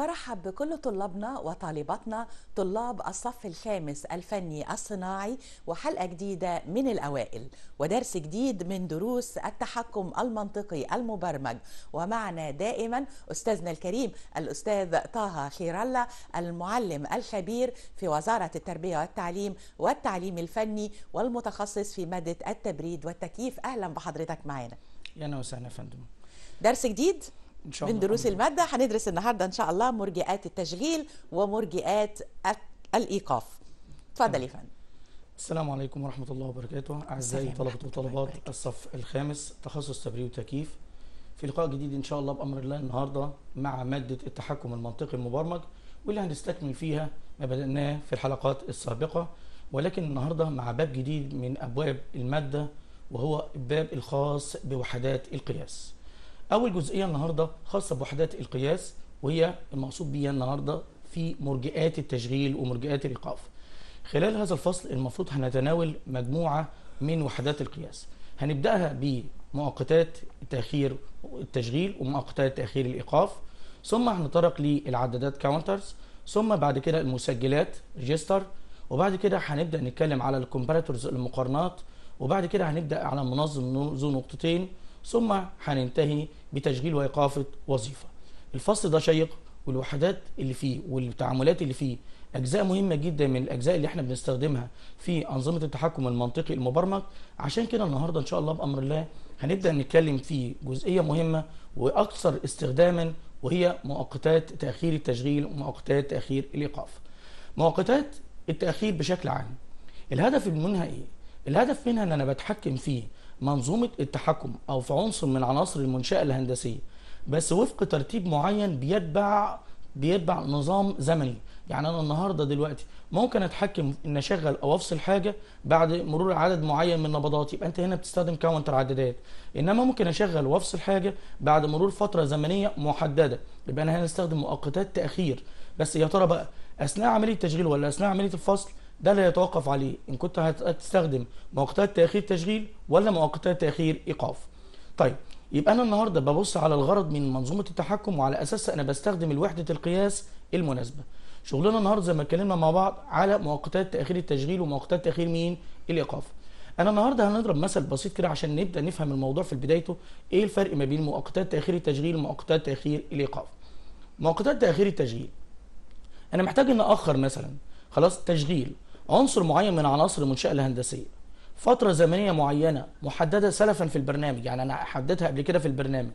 برحب بكل طلابنا وطالباتنا طلاب الصف الخامس الفني الصناعي وحلقة جديدة من الأوائل ودرس جديد من دروس التحكم المنطقي المبرمج. ومعنا دائما أستاذنا الكريم الأستاذ طه خير الله المعلم الخبير في وزارة التربية والتعليم والتعليم الفني والمتخصص في مادة التبريد والتكييف. أهلا بحضرتك معنا. يا أهلا وسهلا يا فندم. درس جديد؟ إن شاء من الله دروس الحمد لله. المادة هندرس النهاردة إن شاء الله مرجئات التشغيل ومرجئات ال- الإيقاف. اتفضل يا فندم. السلام عليكم ورحمة الله وبركاته. ورحمة الله وطلبات. الصف الخامس تخصص تبريد وتكييف. في لقاء جديد إن شاء الله بأمر الله النهارده مع مادة التحكم المنطقي المبرمج واللي هنستكمل فيها ما بدأناه في الحلقات السابقة. ولكن النهارده مع باب جديد من أبواب المادة وهو الباب الخاص بوحدات القياس. أول جزئية النهارده خاصة بوحدات القياس وهي المقصود بيها النهارده في مرجئات التشغيل ومرجئات الإيقاف. خلال هذا الفصل المفروض هنتناول مجموعة من وحدات القياس. هنبدأها بمؤقتات تأخير التشغيل ومؤقتات تأخير الإيقاف ثم هنتطرق للعدادات counters ثم بعد كده المسجلات register وبعد كده هنبدأ نتكلم على الكومباراتورز المقارنات وبعد كده هنبدأ على منظم ذو نقطتين ثم هننتهي بتشغيل وايقافه وظيفه الفصل ده شيق والوحدات اللي فيه والتعاملات اللي فيه أجزاء مهمة جدا من الأجزاء اللي إحنا بنستخدمها في أنظمة التحكم المنطقي المبرمج. عشان كده النهارده إن شاء الله بأمر الله هنبدأ نتكلم في جزئية مهمة وأكثر استخداما وهي مؤقتات تأخير التشغيل ومؤقتات تأخير الإيقاف. مؤقتات التأخير بشكل عام الهدف منها إيه؟ الهدف منها إن أنا بتحكم في منظومة التحكم أو في عنصر من عناصر المنشأة الهندسية بس وفق ترتيب معين بيتبع بيتبع نظام زمني. يعني أنا النهارده دلوقتي ممكن أتحكم إن أشغل أو أفصل حاجة بعد مرور عدد معين من النبضات يبقى أنت هنا بتستخدم كاونتر عدادات إنما ممكن أشغل وأفصل حاجة بعد مرور فترة زمنية محددة يبقى أنا هنا استخدم مؤقتات تأخير. بس يا ترى بقى أثناء عملية التشغيل ولا أثناء عملية الفصل ده اللي يتوقف عليه. إن كنت هتستخدم مؤقتات تأخير تشغيل ولا مؤقتات تأخير إيقاف. طيب يبقى أنا النهارده ببص على الغرض من منظومة التحكم وعلى اساسها أنا بستخدم الوحدة القياس المناسبة. شغلنا النهارده زي ما اتكلمنا مع بعض على مؤقتات تأخير التشغيل ومؤقتات تأخير مين؟ الإيقاف. أنا النهارده هنضرب مثل بسيط كده عشان نبدأ نفهم الموضوع في بدايته. إيه الفرق ما بين مؤقتات تأخير التشغيل ومؤقتات تأخير الإيقاف؟ مؤقتات تأخير التشغيل أنا محتاج إن أخر مثلا خلاص تشغيل. عنصر معين من عناصر المنشأة الهندسية. فترة زمنية معينة محددة سلفا في البرنامج يعني أنا حددتها قبل كده في البرنامج.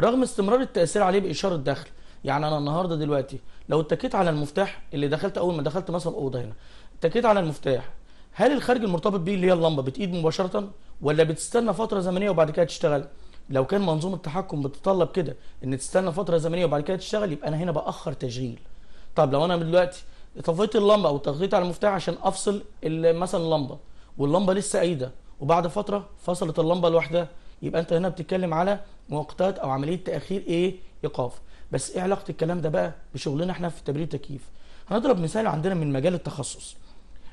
رغم استمرار التأثير عليه بإشارة دخل يعني أنا النهارده دلوقتي لو اتكيت على المفتاح اللي دخلت أول ما دخلت مثلا أوضة هنا اتكيت على المفتاح هل الخارج المرتبط بيه اللي هي اللمبة بتقيد مباشرة ولا بتستنى فترة زمنية وبعد كده تشتغل؟ لو كان منظومة التحكم بتتطلب كده إن تستنى فترة زمنية وبعد كده تشتغل يبقى أنا هنا بأخر تشغيل. طب لو أنا دلوقتي طفيت اللمبة أو طفيت على المفتاح عشان أفصل مثلا اللمبة واللمبة لسه قايدة وبعد فترة فصلت اللمبة لوحدها يبقى أنت هنا بتتكلم على مؤقتات أو عملية تأخير إيه؟ إيقاف. بس إيه علاقة الكلام ده بقى بشغلنا إحنا في تبريد التكييف؟ هنضرب مثال عندنا من مجال التخصص.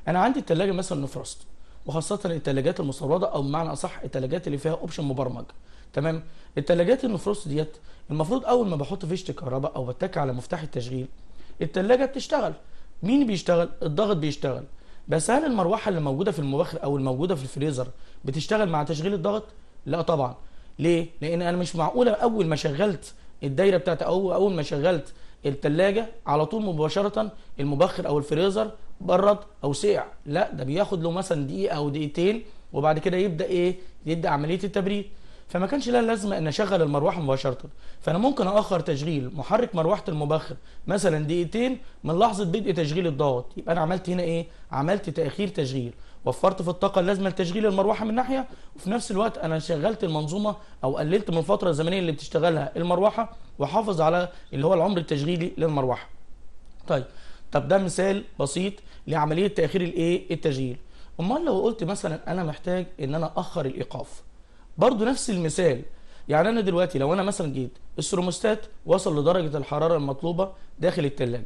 أنا عندي الثلاجه مثلا نفرست وخاصة الثلاجات المستوردة أو بمعنى أصح الثلاجات اللي فيها اوبشن مبرمج. تمام؟ الثلاجات النفرست ديت المفروض أول ما بحط فيشه كهرباء أو بتك على مفتاح التشغيل الثلاجه بتشتغل. مين بيشتغل؟ الضغط بيشتغل. بس هل المروحة اللي موجودة في المبخر أو الموجودة في الفريزر بتشتغل مع تشغيل الضغط؟ لا طبعا. ليه؟ لأن أنا مش معقولة أول ما شغلت الدايرة بتاعتي أو أول ما شغلت الثلاجه على طول مباشرة المبخر أو الفريزر برد أو سقع. لا ده بياخد له مثلا دقيقة أو دقيقتين وبعد كده يبدأ إيه؟ يبدأ عملية التبريد. فما كانش لها لازمه أن أشغل المروحة مباشرة. فأنا ممكن اخر تشغيل محرك مروحة المبخر مثلا دقيقتين من لحظة بدء تشغيل الضغط. يبقى أنا عملت هنا إيه؟ عملت تأخير تشغيل. وفرت في الطاقة اللازمة لتشغيل المروحة من ناحية. وفي نفس الوقت أنا شغلت المنظومة أو قللت من الفترة الزمنية اللي بتشتغلها المروحة وحافظ على اللي هو العمر التشغيلي للمروحة. طيب طب ده مثال بسيط لعملية تأخير الإيه؟ التشغيل. أمال لو قلت مثلا أنا محتاج إن أنا اخر الإيقاف. برضو نفس المثال. يعني أنا دلوقتي لو أنا مثلا جيت الثرموستات وصل لدرجة الحرارة المطلوبة داخل الثلاجه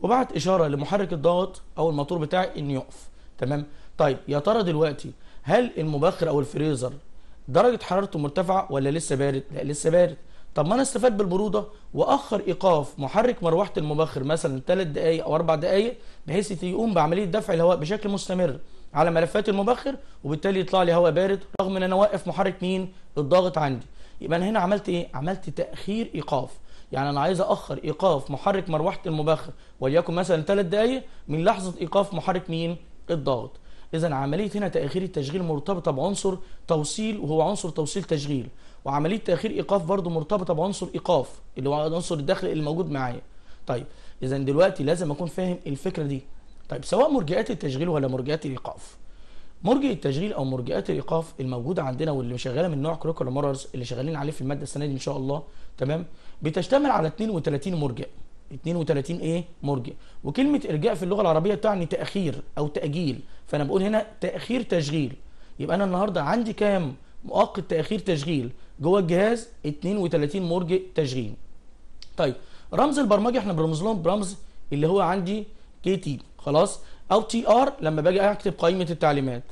وبعت إشارة لمحرك الضغط أو الموتور بتاعي إنه يقف. تمام؟ طيب يا ترى دلوقتي هل المبخر أو الفريزر درجة حرارته مرتفعة ولا لسه بارد؟ لا لسه بارد. طب ما أنا استفاد بالبرودة وأخر إيقاف محرك مروحة المبخر مثلا 3 دقائق أو 4 دقائق بحيث يقوم بعملية دفع الهواء بشكل مستمر. على ملفات المبخر وبالتالي يطلع لي هواء بارد رغم إن أنا واقف محرك مين؟ الضاغط عندي. يبقى أنا هنا عملت إيه؟ عملت تأخير إيقاف. يعني أنا عايز اخر إيقاف محرك مروحة المبخر وليكن مثلا 3 دقائق من لحظة إيقاف محرك مين؟ الضغط اذا عملية هنا تأخير التشغيل مرتبطة بعنصر توصيل وهو عنصر توصيل تشغيل. وعملية تأخير إيقاف برضو مرتبطة بعنصر إيقاف اللي هو عنصر الدخل اللي موجود معايا. طيب اذا دلوقتي لازم أكون فاهم الفكرة دي. طيب سواء مرجئات التشغيل ولا مرجئات الإيقاف. مرجئ التشغيل أو مرجئات الإيقاف الموجودة عندنا واللي شغالة من نوع كريكولا موررز اللي شغالين عليه في المادة السنة دي إن شاء الله تمام؟ بتشتمل على 32 مرجئ. 32 إيه؟ مرجئ. وكلمة إرجاء في اللغة العربية تعني تأخير أو تأجيل. فأنا بقول هنا تأخير تشغيل. يبقى أنا النهارده عندي كام مؤقت تأخير تشغيل؟ جوه الجهاز 32 مرجئ تشغيل. طيب رمز البرمجة إحنا بنرمز لهم برمز اللي هو عندي KT خلاص؟ أو TR لما باجي أكتب قائمة التعليمات.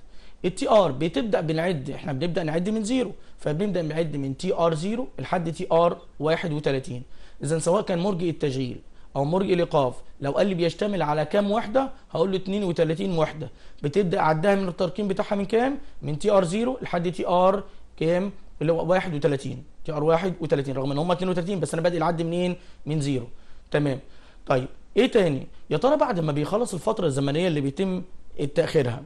ال TR بتبدأ بنعد إحنا بنبدأ نعد من zero. فبنبدأ نعد من TR 0 لحد TR 31 إذا سواء كان مرجئ التشغيل أو مرجئ الإيقاف لو قال لي بيشتمل على كام وحدة هقول له 32 وحدة. بتبدأ اعدها من الترقيم بتاعها من كام؟ من TR 0 لحد TR كام؟ اللي هو 31 TR 31 رغم إن هم 32 بس أنا بادئ العد منين؟ من zero. تمام. طيب. إيه تاني؟ يا ترى بعد ما بيخلص الفترة الزمنية اللي بيتم تاخيرها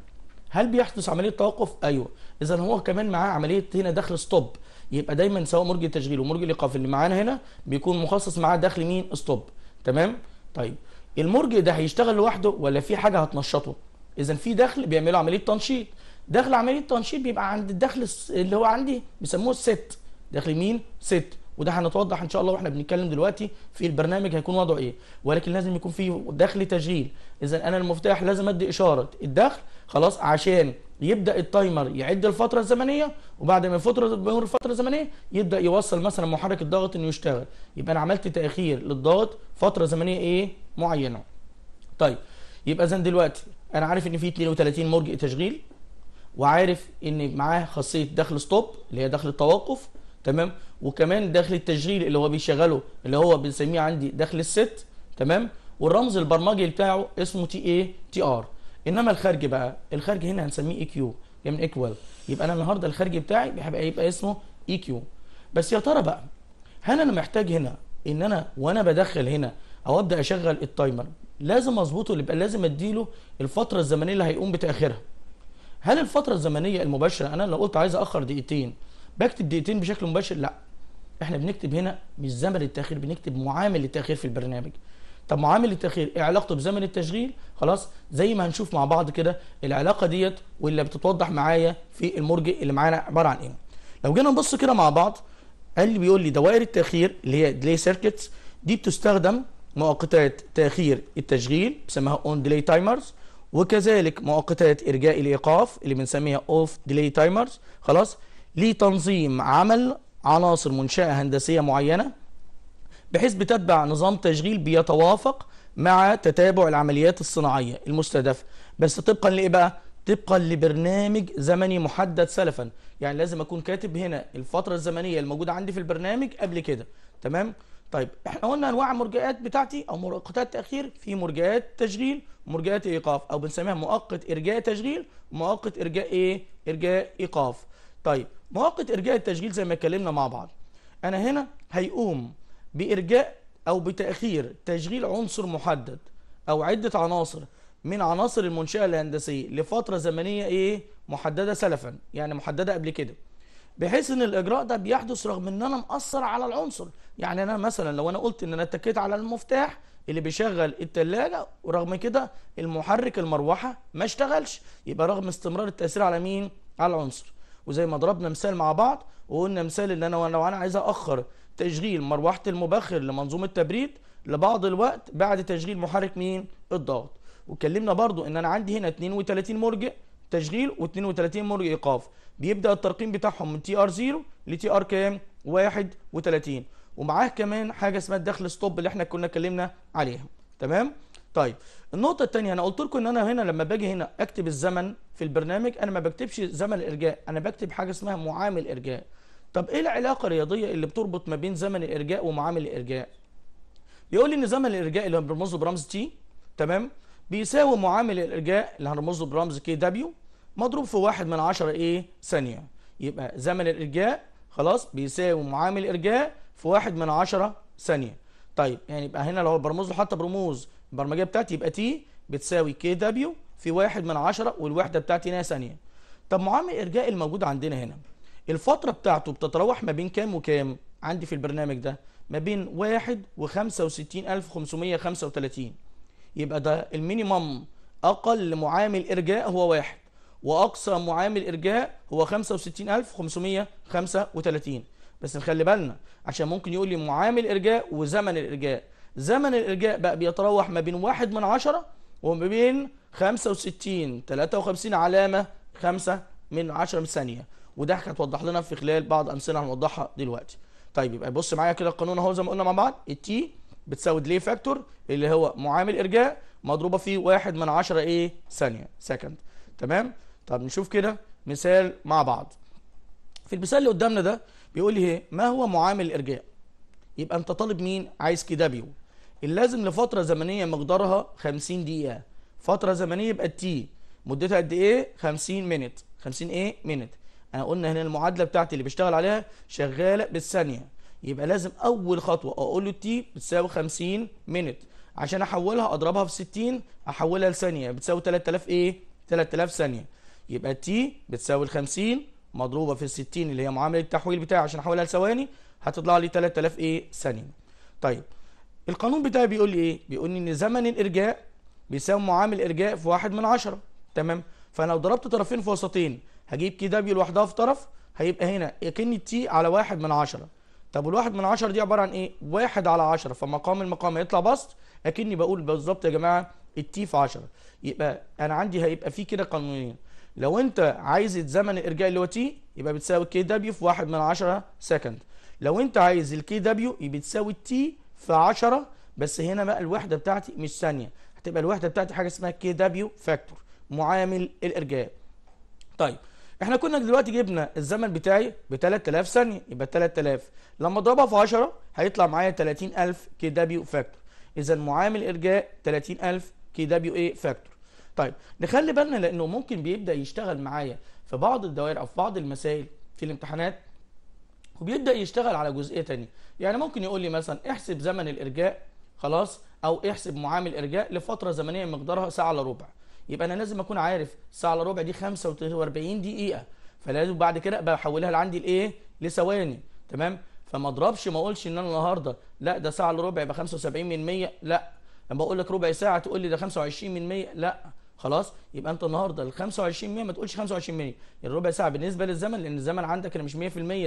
هل بيحدث عملية توقف؟ أيوه. اذا هو كمان معاه عملية هنا دخل stop يبقى دايما سواء مرجئ التشغيل ومرجئ الإيقاف اللي معانا هنا بيكون مخصص معاه دخل مين؟ stop تمام؟ طيب. المرجئ ده هيشتغل لوحده ولا في حاجة هتنشطه؟ اذا في دخل بيعملوا عملية تنشيط. دخل عملية تنشيط بيبقى عند الدخل اللي هو عندي بيسموه ال set دخل مين؟ set وده هنتوضح إن شاء الله وإحنا بنتكلم دلوقتي في البرنامج هيكون وضعه إيه. ولكن لازم يكون فيه دخل تشغيل. اذا أنا المفتاح لازم أدي إشارة. الدخل خلاص عشان يبدأ ال timer يعد الفترة الزمنية وبعد ما بمر الفترة الزمنية يبدأ يوصل مثلا محرك الضغط إنه يشتغل. يبقى أنا عملت تأخير للضغط فترة زمنية إيه؟ معينة. طيب يبقى اذا دلوقتي أنا عارف إن في 32 مرجئ تشغيل وعارف إن معاه خاصية دخل stop اللي هي دخل التوقف تمام؟ وكمان دخل التشغيل اللي هو بيشغله اللي هو بنسميه عندي دخل ال set تمام؟ والرمز البرمجي بتاعه اسمه T I T R إنما الخارج بقى الخارج هنا هنسميه EQ من equal يبقى أنا النهارده الخارج بتاعي هيبقى يبقى اسمه EQ بس يا ترى بقى هل أنا محتاج هنا إن أنا وأنا بدخل هنا أو أبدأ أشغل ال timer لازم أظبطه يبقى لازم أديله الفترة الزمنية اللي هيقوم بتأخيرها. هل الفترة الزمنية المباشرة أنا لو قلت عايز اخر دقيقتين بكتب دقيقتين بشكل مباشر؟ لأ. إحنا بنكتب هنا مش زمن التأخير بنكتب معامل التأخير في البرنامج. طب معامل التأخير إيه علاقته بزمن التشغيل؟ خلاص زي ما هنشوف مع بعض كده العلاقة ديت واللي بتتوضح معايا في المرجئ اللي معانا عبارة عن إيه. لو جينا نبص كده مع بعض قال لي بيقول لي دوائر التأخير اللي هي delay circuits دي بتستخدم مؤقتات تأخير التشغيل بسموها on delay timers وكذلك مؤقتات إرجاء الإيقاف اللي بنسميها off delay timers خلاص لتنظيم عمل عناصر منشأة هندسية معينة بحيث بتتبع نظام تشغيل بيتوافق مع تتابع العمليات الصناعية المستهدفة. بس طبقا لإيه بقى؟ طبقا لبرنامج زمني محدد سلفا. يعني لازم أكون كاتب هنا الفترة الزمنية الموجودة عندي في البرنامج قبل كده. تمام؟ طيب إحنا قلنا أنواع المرجئات بتاعتي أو مؤقتات تأخير في مرجئات تشغيل ومرجئات إيقاف أو بنسميها مؤقت إرجاء تشغيل ومؤقت إرجاء إيه؟ إرجاء إيقاف. طيب مؤقت إرجاء التشغيل زي ما اتكلمنا مع بعض. أنا هنا هيقوم بإرجاء أو بتأخير تشغيل عنصر محدد أو عدة عناصر من عناصر المنشأة الهندسية لفترة زمنية إيه؟ محددة سلفا يعني محددة قبل كده. بحيث إن الإجراء ده بيحدث رغم إن أنا مأثر على العنصر. يعني أنا مثلا لو أنا قلت إن أنا اتكيت على المفتاح اللي بيشغل التلاجة ورغم كده المحرك المروحة ما اشتغلش. يبقى رغم استمرار التأثير على مين؟ على العنصر. وزي ما ضربنا مثال مع بعض وقلنا مثال ان أنا لو أنا عايز اخر تشغيل مروحة المبخر لمنظومة تبريد لبعض الوقت بعد تشغيل محرك مين؟ الضغط. واتكلمنا برضو ان أنا عندي هنا 32 مرجئ تشغيل و32 مرجئ إيقاف. بيبدأ الترقيم بتاعهم من TR 0 ل TR كام؟ 31 ومعاه كمان حاجة اسمها الدخل stop اللي إحنا كنا اتكلمنا عليها. تمام؟ طيب. النقطة الثانية أنا قلت لكم إن أنا هنا لما باجي هنا أكتب الزمن في البرنامج أنا ما بكتبش زمن الإرجاء أنا بكتب حاجة اسمها معامل إرجاء. طب إيه العلاقة الرياضية اللي بتربط ما بين زمن الإرجاء ومعامل الإرجاء؟ بيقول لي إن زمن الإرجاء اللي بنرمز له برمز T تمام؟ بيساوي معامل الإرجاء اللي هنرمز له برمز KW مضروب في واحد من عشرة إيه ثانية. يبقى زمن الإرجاء خلاص بيساوي معامل الارجاء في واحد من عشرة ثانية. طيب يعني يبقى هنا لو برمز له حتى برموز البرمجية بتاعتي يبقى T بتساوي KW في واحد من عشرة والوحدة بتاعتي هنا ثانية. طب معامل الارجاء الموجود عندنا هنا. الفترة بتاعته بتتراوح ما بين كام وكام؟ عندي في البرنامج ده. ما بين واحد وخمسة وستين ألف خمسمية خمسة وتلاتين يبقى ده ال minimum. أقل معامل إرجاء هو واحد وأقصى معامل إرجاء هو خمسة وستين ألف خمسمية خمسة وتلاتين بس نخلي بالنا عشان ممكن يقول لي معامل إرجاء وزمن الإرجاء. زمن الإرجاء بقى بيتراوح ما بين واحد من عشرة وما بين خمسة وستين تلاتة وخمسين علامة خمسة من عشرة من ثانية. وده هتوضح لنا في خلال بعض أمثلة هنوضحها دلوقتي. طيب يبقى بص معايا كده القانون أهو زي ما قلنا مع بعض. ال T بتساوي delay factor اللي هو معامل إرجاء مضروبة في واحد من عشرة إيه؟ ثانية second تمام؟ طب نشوف كده مثال مع بعض. في المثال اللي قدامنا ده بيقول لي إيه؟ ما هو معامل الإرجاء؟ يبقى أنت طالب مين؟ عايز KW اللازم لفترة زمنية مقدارها 50 دقيقة. فترة زمنية يبقى ال T مدتها قد إيه؟ 50 minute 50 إيه؟ minute أنا قلنا هنا المعادلة بتاعتي اللي بشتغل عليها شغالة بالثانية. يبقى لازم أول خطوة أقول له T بتساوي 50 minute عشان أحولها أضربها في 60 أحولها لثانية. بتساوي 3000 إيه؟ 3000 ثانية. يبقى T بتساوي ال 50 مضروبة في ال 60 اللي هي معاملة التحويل بتاعي. عشان أحولها لثواني هتطلع لي 3000 إيه؟ ثانية. طيب القانون بتاعي بيقول لي إيه؟ بيقول لي إن زمن الإرجاء بيساوي معامل إرجاء في واحد من عشرة. تمام؟ فانا لو ضربت طرفين في وسطين هجيب KW لوحدها في طرف هيبقى هنا اكن ال T على واحد من عشرة. طب والواحد من عشرة دي عبارة عن إيه؟ واحد على عشرة. فمقام المقام هيطلع بسط أكني بقول بالظبط يا جماعة ال T في عشرة. يبقى أنا عندي هيبقى في كده قانونين. لو أنت عايز الزمن الإرجاء اللي هو T يبقى بتساوي KW في واحد من عشرة second لو أنت عايز ال KW يبقى بتساوي ال T في عشرة بس هنا بقى الوحدة بتاعتي مش ثانية. هتبقى الوحدة بتاعتي حاجة اسمها KW factor معامل الإرجاء. طيب إحنا كنا دلوقتي جبنا الزمن بتاعي ب 3000 ثانية يبقى 3000 لما اضربها في 10 هيطلع معايا 30000 KW factor. اذا معامل إرجاء 30000 KW إيه factor. طيب نخلي بالنا لأنه ممكن بيبدأ يشتغل معايا في بعض الدوائر أو في بعض المسائل في الامتحانات وبيبدأ يشتغل على جزئية تانية. يعني ممكن يقول لي مثلا احسب زمن الإرجاء خلاص أو احسب معامل إرجاء لفترة زمنية مقدارها ساعة الا ربع. يبقى أنا لازم أكون عارف الساعة الا ربع دي 45 دقيقة. فلازم بعد كده بحولها لعندي لإيه؟ لثواني. تمام؟ فما أضربش ما أقولش إن أنا النهارده لا ده ساعة الا ربع يبقى 75 من 100 لا. لما أقول لك ربع ساعة تقول لي ده 25 من 100 لا. خلاص؟ يبقى أنت النهارده ال 25 100 ما تقولش 25 100 الربع ساعة بالنسبة للزمن لأن الزمن عندك أنا مش 100%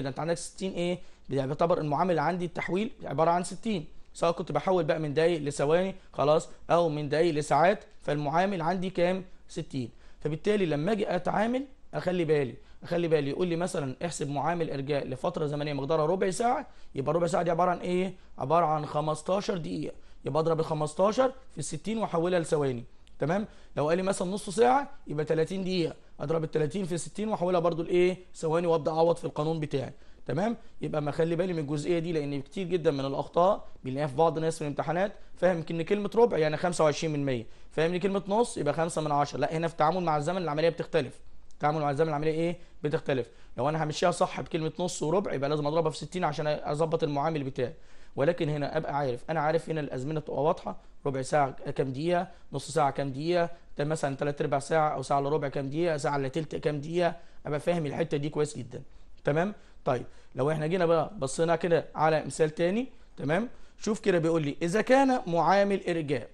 ده أنت عندك 60 إيه؟ بيعتبر المعامل عندي التحويل عبارة عن 60 سواء كنت بحول بقى من دقايق لثواني خلاص أو من دقايق لساعات فالمعامل عندي كام؟ 60 فبالتالي لما أجي أتعامل أخلي بالي أخلي بالي يقول لي مثلا احسب معامل إرجاء لفترة زمنية مقدارها ربع ساعة يبقى ربع ساعة دي عبارة عن إيه؟ عبارة عن 15 دقيقة. يبقى أضرب ال 15 في ال 60 وأحولها لثواني. تمام؟ لو قال لي مثلا نص ساعة يبقى 30 دقيقة. أضرب ال 30 في 60 وأحولها برده لإيه؟ ثواني وأبدأ أعوض في القانون بتاعي. تمام؟ يبقى ما اخلي بالي من الجزئية دي لأن كتير جدا من الأخطاء بنلاقيها في بعض الناس في الامتحانات. فاهم إن كلمة ربع يعني 25 من 100 فاهم إن كلمة نص يبقى 5 من 10 لا هنا في التعامل مع الزمن العملية بتختلف. التعامل مع الزمن العملية إيه؟ بتختلف. لو أنا همشيها صح بكلمة نص وربع يبقى لازم أضربها في 60 عشان أظبط المعامل بتاعي. ولكن هنا أبقى عارف. أنا عارف هنا الأزمنة تبقى واضحة. ربع ساعة كام دقيقة؟ نص ساعة كام دقيقة؟ ده مثلا 3 أرباع ساعة أو ساعة إلا ربع كام دقيقة؟ ساعة إلا تلت كام دقيقة؟ أبقى فاهم الحتة دي كويس جدا. تمام؟ طيب لو إحنا جينا بقى بصينا كده على مثال تاني تمام؟ شوف كده بيقول لي إذا كان معامل ارجاء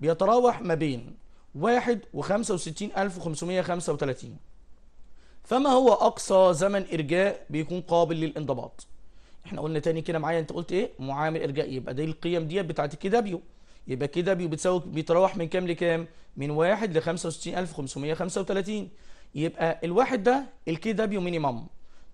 بيتراوح ما بين 1 و 65535 فما هو أقصى زمن ارجاء بيكون قابل للانضباط؟ إحنا قلنا تاني كده معايا انت قلت إيه؟ معامل ارجاء يبقى دي القيم ديت بتاعت كي دبليو. يبقى كي دبليو بتساوي بيتراوح من كام لكام؟ من 1 ل 65535 يبقى الواحد ده ال KW minimum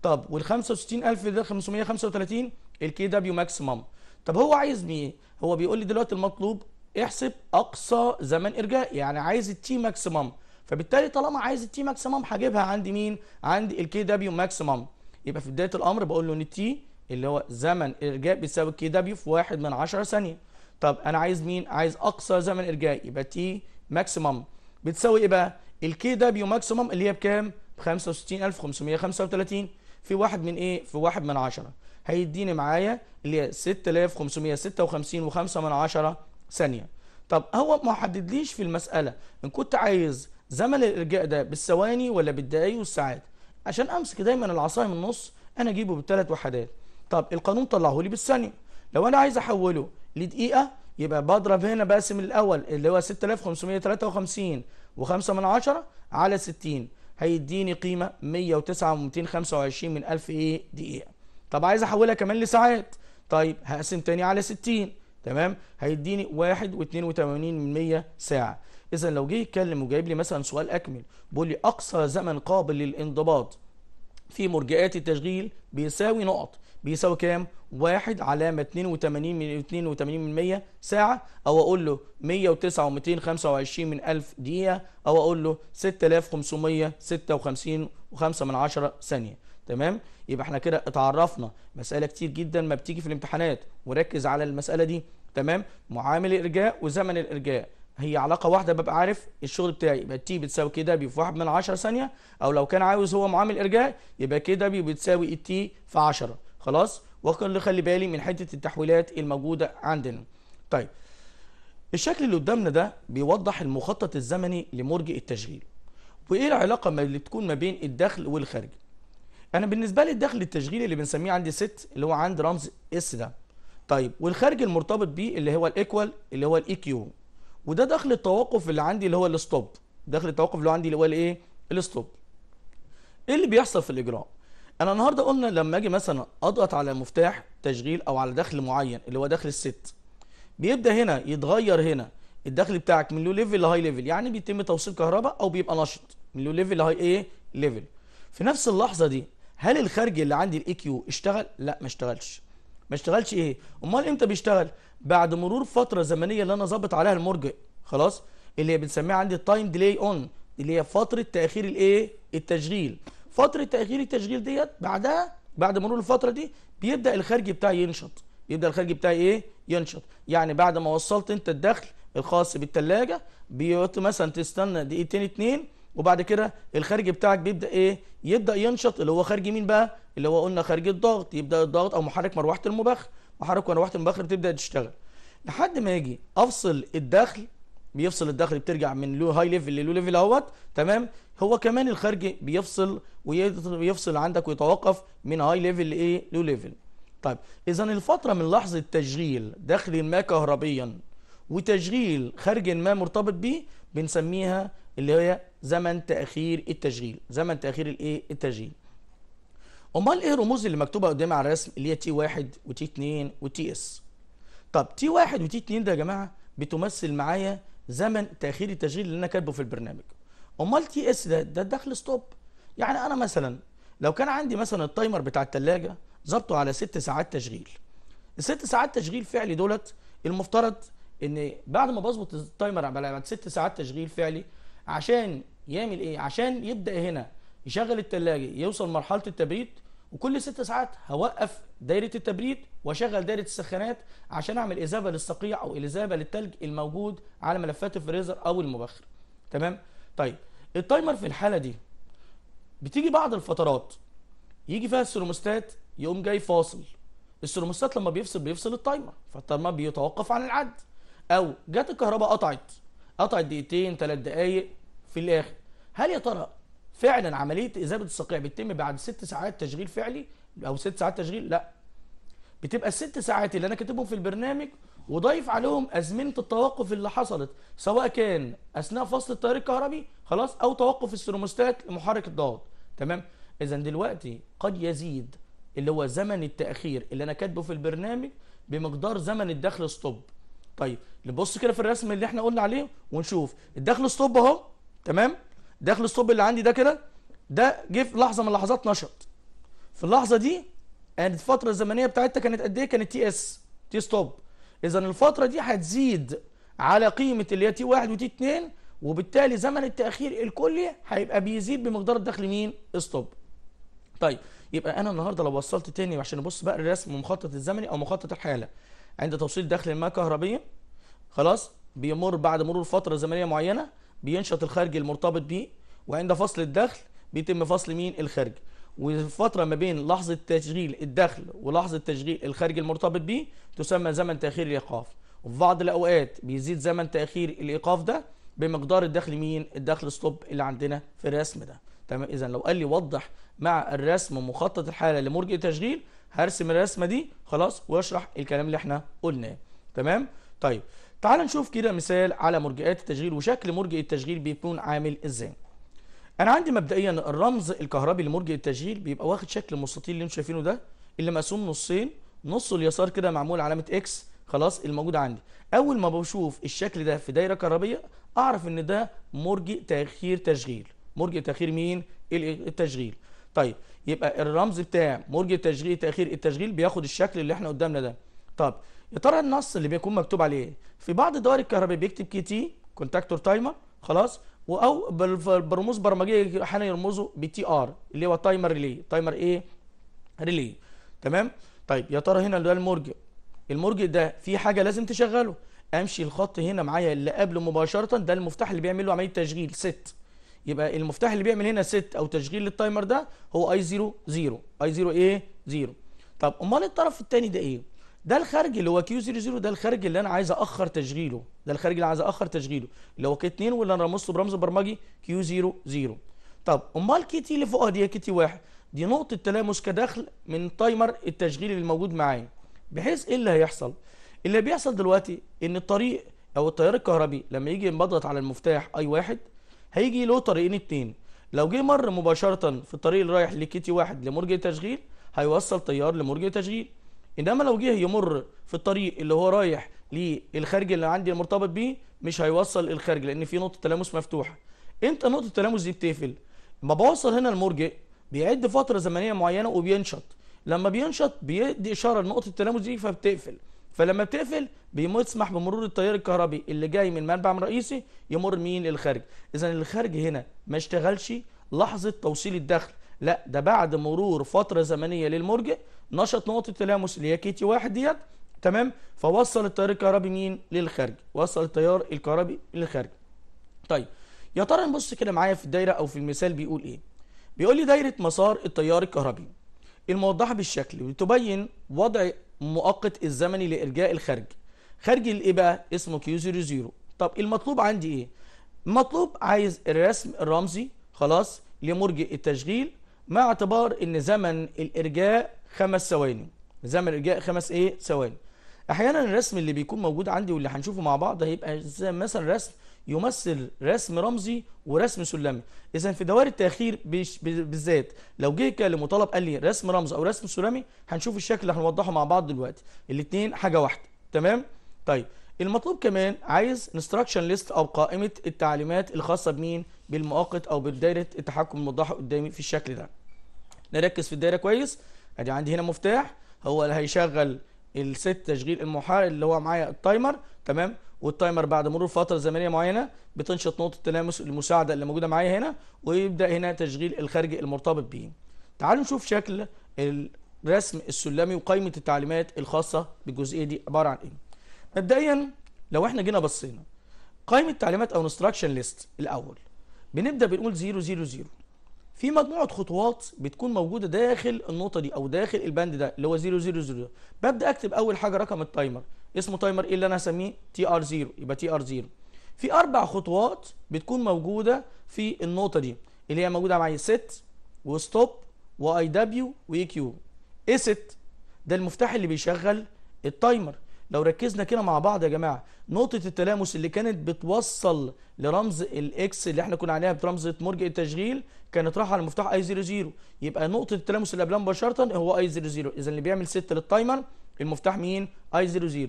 طب وال 65000 ده 535 ال KW maximum طب هو عايز إيه؟ هو بيقول لي دلوقتي المطلوب احسب أقصى زمن إرجاء يعني عايز ال T maximum فبالتالي طالما عايز ال T maximum هجيبها عندي مين؟ عندي ال KW maximum يبقى في بداية الأمر بقول له إن T اللي هو زمن الارجاء بيساوي KW في واحد من 10 ثانية. طب أنا عايز مين؟ عايز أقصى زمن إرجاء يبقى T maximum بتساوي إيه بقى؟ ال KW maximum اللي هي بكام؟ ب 65535 في واحد من إيه؟ في واحد من 10 هيديني معايا اللي هي 6556 و5 من 10 ثانية. طب هو ما حددليش في المسألة إن كنت عايز زمن الإرجاء ده بالثواني ولا بالدقايق والساعات؟ عشان أمسك دايما العصاية من النص أنا أجيبه بالثلاث وحدات. طب القانون طلعه لي بالثانية. لو أنا عايز أحوله لدقيقة يبقى بضرب هنا بقسم الأول اللي هو 6553 و5 من 10 على 60 هيديني قيمة 109 و225 من 1000 إيه دقيقة. طب عايز أحولها كمان لساعات. طيب هقسم تاني على 60 تمام؟ هيديني 1 و82 من 100 ساعة. اذا لو جه يتكلم وجايب لي مثلا سؤال أكمل بيقول لي أقصى زمن قابل للانضباط في مرجئات التشغيل بيساوي نقط. بيساوي كام؟ واحد علامة 82 من 82 من 100 ساعة أو أقول له 109 و225 من 1000 دقيقة أو أقول له 6556 و5 من 10 ثانية. تمام؟ يبقى إحنا كده اتعرفنا. مسألة كتير جدا ما بتيجي في الامتحانات. وركز على المسألة دي. تمام؟ معامل الإرجاء وزمن الإرجاء. هي علاقة واحدة ببقى عارف الشغل بتاعي. يبقى T بتساوي KW في 1 من 10 ثانية أو لو كان عاوز هو معامل إرجاء يبقى KW بتساوي ال T في 10 خلاص؟ وكل خلي بالي من حتة التحويلات الموجودة عندنا. طيب الشكل اللي قدامنا ده بيوضح المخطط الزمني لمرجئ التشغيل. وإيه العلاقة اللي تكون ما بين الدخل والخارج؟ أنا بالنسبة لي الدخل التشغيلي اللي بنسميه عندي set اللي هو عند رمز S ده. طيب والخارج المرتبط بيه اللي هو ال equal اللي هو ال AQ وده دخل التوقف اللي عندي اللي هو ال stop دخل التوقف اللي عندي اللي هو الايه ال stop إيه اللي بيحصل في الإجراء؟ أنا النهارده قلنا لما أجي مثلا اضغط على مفتاح تشغيل أو على دخل معين اللي هو دخل ال set بيبدأ هنا يتغير هنا الدخل بتاعك من low level ل high level يعني بيتم توصيل كهرباء أو بيبقى نشط من low level ل high إيه level في نفس اللحظة دي هل الخارجي اللي عندي ال AQ اشتغل؟ لا ما اشتغلش. ما اشتغلش إيه؟ أمال إمتى بيشتغل؟ بعد مرور فترة زمنية اللي أنا ظابط عليها المرجئ. خلاص؟ اللي هي بنسميها عندي ال time delay on اللي هي فترة تأخير الايه التشغيل. فترة تأخير التشغيل ديت بعدها بعد مرور الفترة دي بيبدأ الخارجي بتاعي ينشط. بيبدأ الخارجي بتاعي إيه؟ ينشط. يعني بعد ما وصلت أنت الدخل الخاص بالثلاجه بيقعد مثلا تستنى دقيقتين اتنين وبعد كده الخارجي بتاعك بيبدأ إيه؟ يبدأ ينشط. اللي هو خارجي مين بقى؟ اللي هو قلنا خارجي الضغط. يبدأ الضغط أو محرك مروحة المبخر محرك مروحة المبخر بتبدأ تشتغل. لحد ما يجي أفصل الدخل بيفصل الدخل بترجع من لو high level لل low level أهوت. تمام؟ هو كمان الخارجي بيفصل ويفصل عندك ويتوقف من high level لايه low level طيب اذا الفترة من لحظة تشغيل دخل ما كهربيا وتشغيل خارج ما مرتبط بيه بنسميها اللي هي زمن تأخير التشغيل زمن تأخير الايه التشغيل. أمال إيه الرموز اللي مكتوبة قدامي على الرسم؟ اللي هي T 1 و T 2 و TS طب T 1 و T 2 ده يا جماعة بتمثل معايا زمن تأخير التشغيل اللي أنا كاتبه في البرنامج. امال TS ده ده دخل stop. يعني أنا مثلا لو كان عندي مثلا ال timer بتاع الثلاجه ظبطه على ست ساعات تشغيل. الست ساعات تشغيل فعلي دولت المفترض إن بعد ما بظبط ال timer بعد ست ساعات تشغيل فعلي عشان يعمل إيه؟ عشان يبدأ هنا يشغل الثلاجه يوصل مرحلة التبريد وكل ست ساعات هوقف دايرة التبريد وأشغل دايرة السخانات عشان أعمل اذابه للصقيع أو اذابه للتلج الموجود على ملفات الفريزر أو المبخر. تمام؟ طيب ال timer في الحالة دي بتيجي بعض الفترات يجي فيها السيروموستات يقوم جاي فاصل. السيروموستات لما بيفصل بيفصل ال timer فال timer بيتوقف عن العد. أو جت الكهرباء قطعت قطعت دقيقتين ثلاث دقائق في الآخر. هل يا ترى فعلا عملية اذابه الصقيع بتتم بعد ست ساعات تشغيل فعلي أو ست ساعات تشغيل؟ لا. بتبقى الست ساعات اللي أنا كاتبهم في البرنامج وضايف عليهم أزمنة التوقف اللي حصلت سواء كان أثناء فصل التيار الكهربي خلاص أو توقف السيروموستات لمحرك الضغط تمام؟ اذا دلوقتي قد يزيد اللي هو زمن التأخير اللي أنا كاتبه في البرنامج بمقدار زمن الدخل stop. طيب نبص كده في الرسم اللي إحنا قلنا عليه ونشوف. الدخل stop أهو. تمام؟ دخل stop اللي عندي ده كده ده جه في لحظة من اللحظات نشط. في اللحظة دي كانت الفترة الزمنيه بتاعتها كانت قد إيه؟ كانت TS T stop. اذا الفترة دي هتزيد على قيمة اللي هي T 1 و T 2 وبالتالي زمن التأخير الكلي هيبقى بيزيد بمقدار الدخل مين؟ ستوب طيب يبقى أنا النهارده لو وصلت تاني عشان نبص بقى الرسم مخطط الزمني أو مخطط الحالة عند توصيل دخل الماء كهربيه خلاص بيمر بعد مرور فترة زمنية معينة بينشط الخارجي المرتبط بيه وعند فصل الدخل بيتم فصل مين؟ الخارجي والفترة ما بين لحظة تشغيل الدخل ولحظة تشغيل الخارجي المرتبط بيه تسمى زمن تأخير الإيقاف. وفي بعض الأوقات بيزيد زمن تأخير الإيقاف ده بمقدار الدخل مين؟ الدخل ستوب اللي عندنا في الرسم ده. تمام؟ إذا لو قال لي وضح مع الرسم مخطط الحالة لمرجئ تشغيل هرسم الرسمة دي خلاص واشرح الكلام اللي إحنا قلناه. تمام؟ طيب تعال نشوف كده مثال على مرجئات التشغيل وشكل مرجئ التشغيل بيكون عامل إزاي. أنا عندي مبدئيا الرمز الكهربي لمرجئ التشغيل بيبقى واخد شكل المستطيل اللي أنتم شايفينه ده اللي مقسوم نصين نصه اليسار كده معمول علامة X خلاص الموجود عندي. أول ما بشوف الشكل ده في دايرة كهربية أعرف إن ده مرجئ تأخير تشغيل. مرجئ تأخير مين؟ التشغيل. طيب يبقى الرمز بتاع مرجئ تشغيل تأخير التشغيل بياخد الشكل اللي إحنا قدامنا ده. طب يا ترى النص اللي بيكون مكتوب عليه في بعض الدوائر الكهربائيه بيكتب KT contactor timer خلاص؟ أو برموز برمجية أحيانا يرمزوا ب TR اللي هو timer relay timer إيه relay تمام؟ طيب يا ترى هنا ده المرجئ المرجئ ده في حاجة لازم تشغله. أمشي الخط هنا معايا اللي قبله مباشرة ده المفتاح اللي بيعمل له عملية تشغيل set يبقى المفتاح اللي بيعمل هنا set أو تشغيل لل timer ده هو I 0 0 I 0 إيه 0 طب أمال الطرف الثاني ده إيه؟ ده الخارج اللي هو Q 00 ده الخارج اللي أنا عايز اخر تشغيله. ده الخارج اللي عايز اخر تشغيله. اللي هو K 2 واللي أنا رمزته برمز برمجي Q 00 طب أمال KT اللي فوقها دي KT 1 دي نقطة تلامس كدخل من timer التشغيل اللي موجود معايا. بحيث إيه اللي هيحصل؟ اللي بيحصل دلوقتي إن الطريق أو التيار الكهربي لما يجي ينضغط على المفتاح أي واحد هيجي له طريقين اتنين. لو جه مر مباشرة في الطريق اللي رايح ل KT 1 لمرجئ تشغيل هيوصل تيار لمرجئ تشغيل. إنما لو جه يمر في الطريق اللي هو رايح للخارج اللي عندي المرتبط بيه مش هيوصل الخارج لأن في نقطة تلامس مفتوحة. إمتى نقطة التلامس دي بتقفل. لما بوصل هنا المرجئ بيعد فترة زمنية معينة وبينشط. لما بينشط بيدي إشارة لنقطة التلامس دي فبتقفل. فلما بتقفل بيسمح بمرور التيار الكهربي اللي جاي من المنبع الرئيسي يمر مين؟ للخارج اذا الخارج هنا ما اشتغلش لحظة توصيل الدخل. لا ده بعد مرور فترة زمنية للمرجئ نشط نقطة التلامس اللي هي كي تي واحد ديت تمام؟ فوصل التيار الكهربي مين؟ للخارج. وصل التيار الكهربي للخارج. طيب يا ترى نبص كده معايا في الدايرة أو في المثال بيقول إيه؟ بيقول لي دايرة مسار التيار الكهربي الموضحة بالشكل بتبين وضع مؤقت الزمني لإرجاء الخارج. خارج الإيه بقى؟ اسمه كيو 00 طب المطلوب عندي إيه؟ مطلوب عايز الرسم الرمزي خلاص لمرجئ التشغيل مع اعتبار إن زمن الإرجاء خمس ثواني. زمن الإرجاء خمس إيه؟ ثواني. أحيانا الرسم اللي بيكون موجود عندي واللي هنشوفه مع بعض هيبقى مثلا رسم يمثل رسم رمزي ورسم سلمي. اذا في دوائر التأخير بالذات لو جه يتكلم وطلب قال لي رسم رمز أو رسم سلمي هنشوف الشكل اللي هنوضحه مع بعض دلوقتي. الاثنين حاجة واحدة. تمام؟ طيب. المطلوب كمان عايز انستراكشن ليست أو قائمة التعليمات الخاصة بمين؟ بالمؤقت أو بدايره التحكم الموضحه قدامي في الشكل ده. نركز في الدايرة كويس؟ أدي عندي هنا مفتاح. هو اللي هيشغل ال set تشغيل المحرك اللي هو معايا ال timer. تمام؟ وال timer بعد مرور فترة زمنية معينة بتنشط نقطة التلامس المساعدة اللي موجودة معايا هنا ويبدأ هنا تشغيل الخارج المرتبط بيه. تعالوا نشوف شكل الرسم السلمي وقائمة التعليمات الخاصة بالجزئية دي عبارة عن إيه. مبدئيا لو إحنا جينا بصينا قائمة تعليمات أو instruction list الأول بنبدأ بنقول 000 في مجموعة خطوات بتكون موجودة داخل النقطة دي أو داخل البند ده اللي هو 000 ببدأ أكتب أول حاجة رقم ال timer. اسمه timer إيه اللي أنا هسميه؟ TR 0 يبقى TR 0 في أربع خطوات بتكون موجودة في النقطة دي اللي هي موجودة معايا. set و stop و IW و EQ إيه set ده المفتاح اللي بيشغل ال timer. لو ركزنا كده مع بعض يا جماعة نقطة التلامس اللي كانت بتوصل لرمز ال X اللي إحنا كنا عليها برمز مرجئ التشغيل كانت رايحة على المفتاح I 00 يبقى نقطة التلامس اللي قبلها مباشرة هو I 00 إذا اللي بيعمل set لل timer المفتاح مين؟ I 00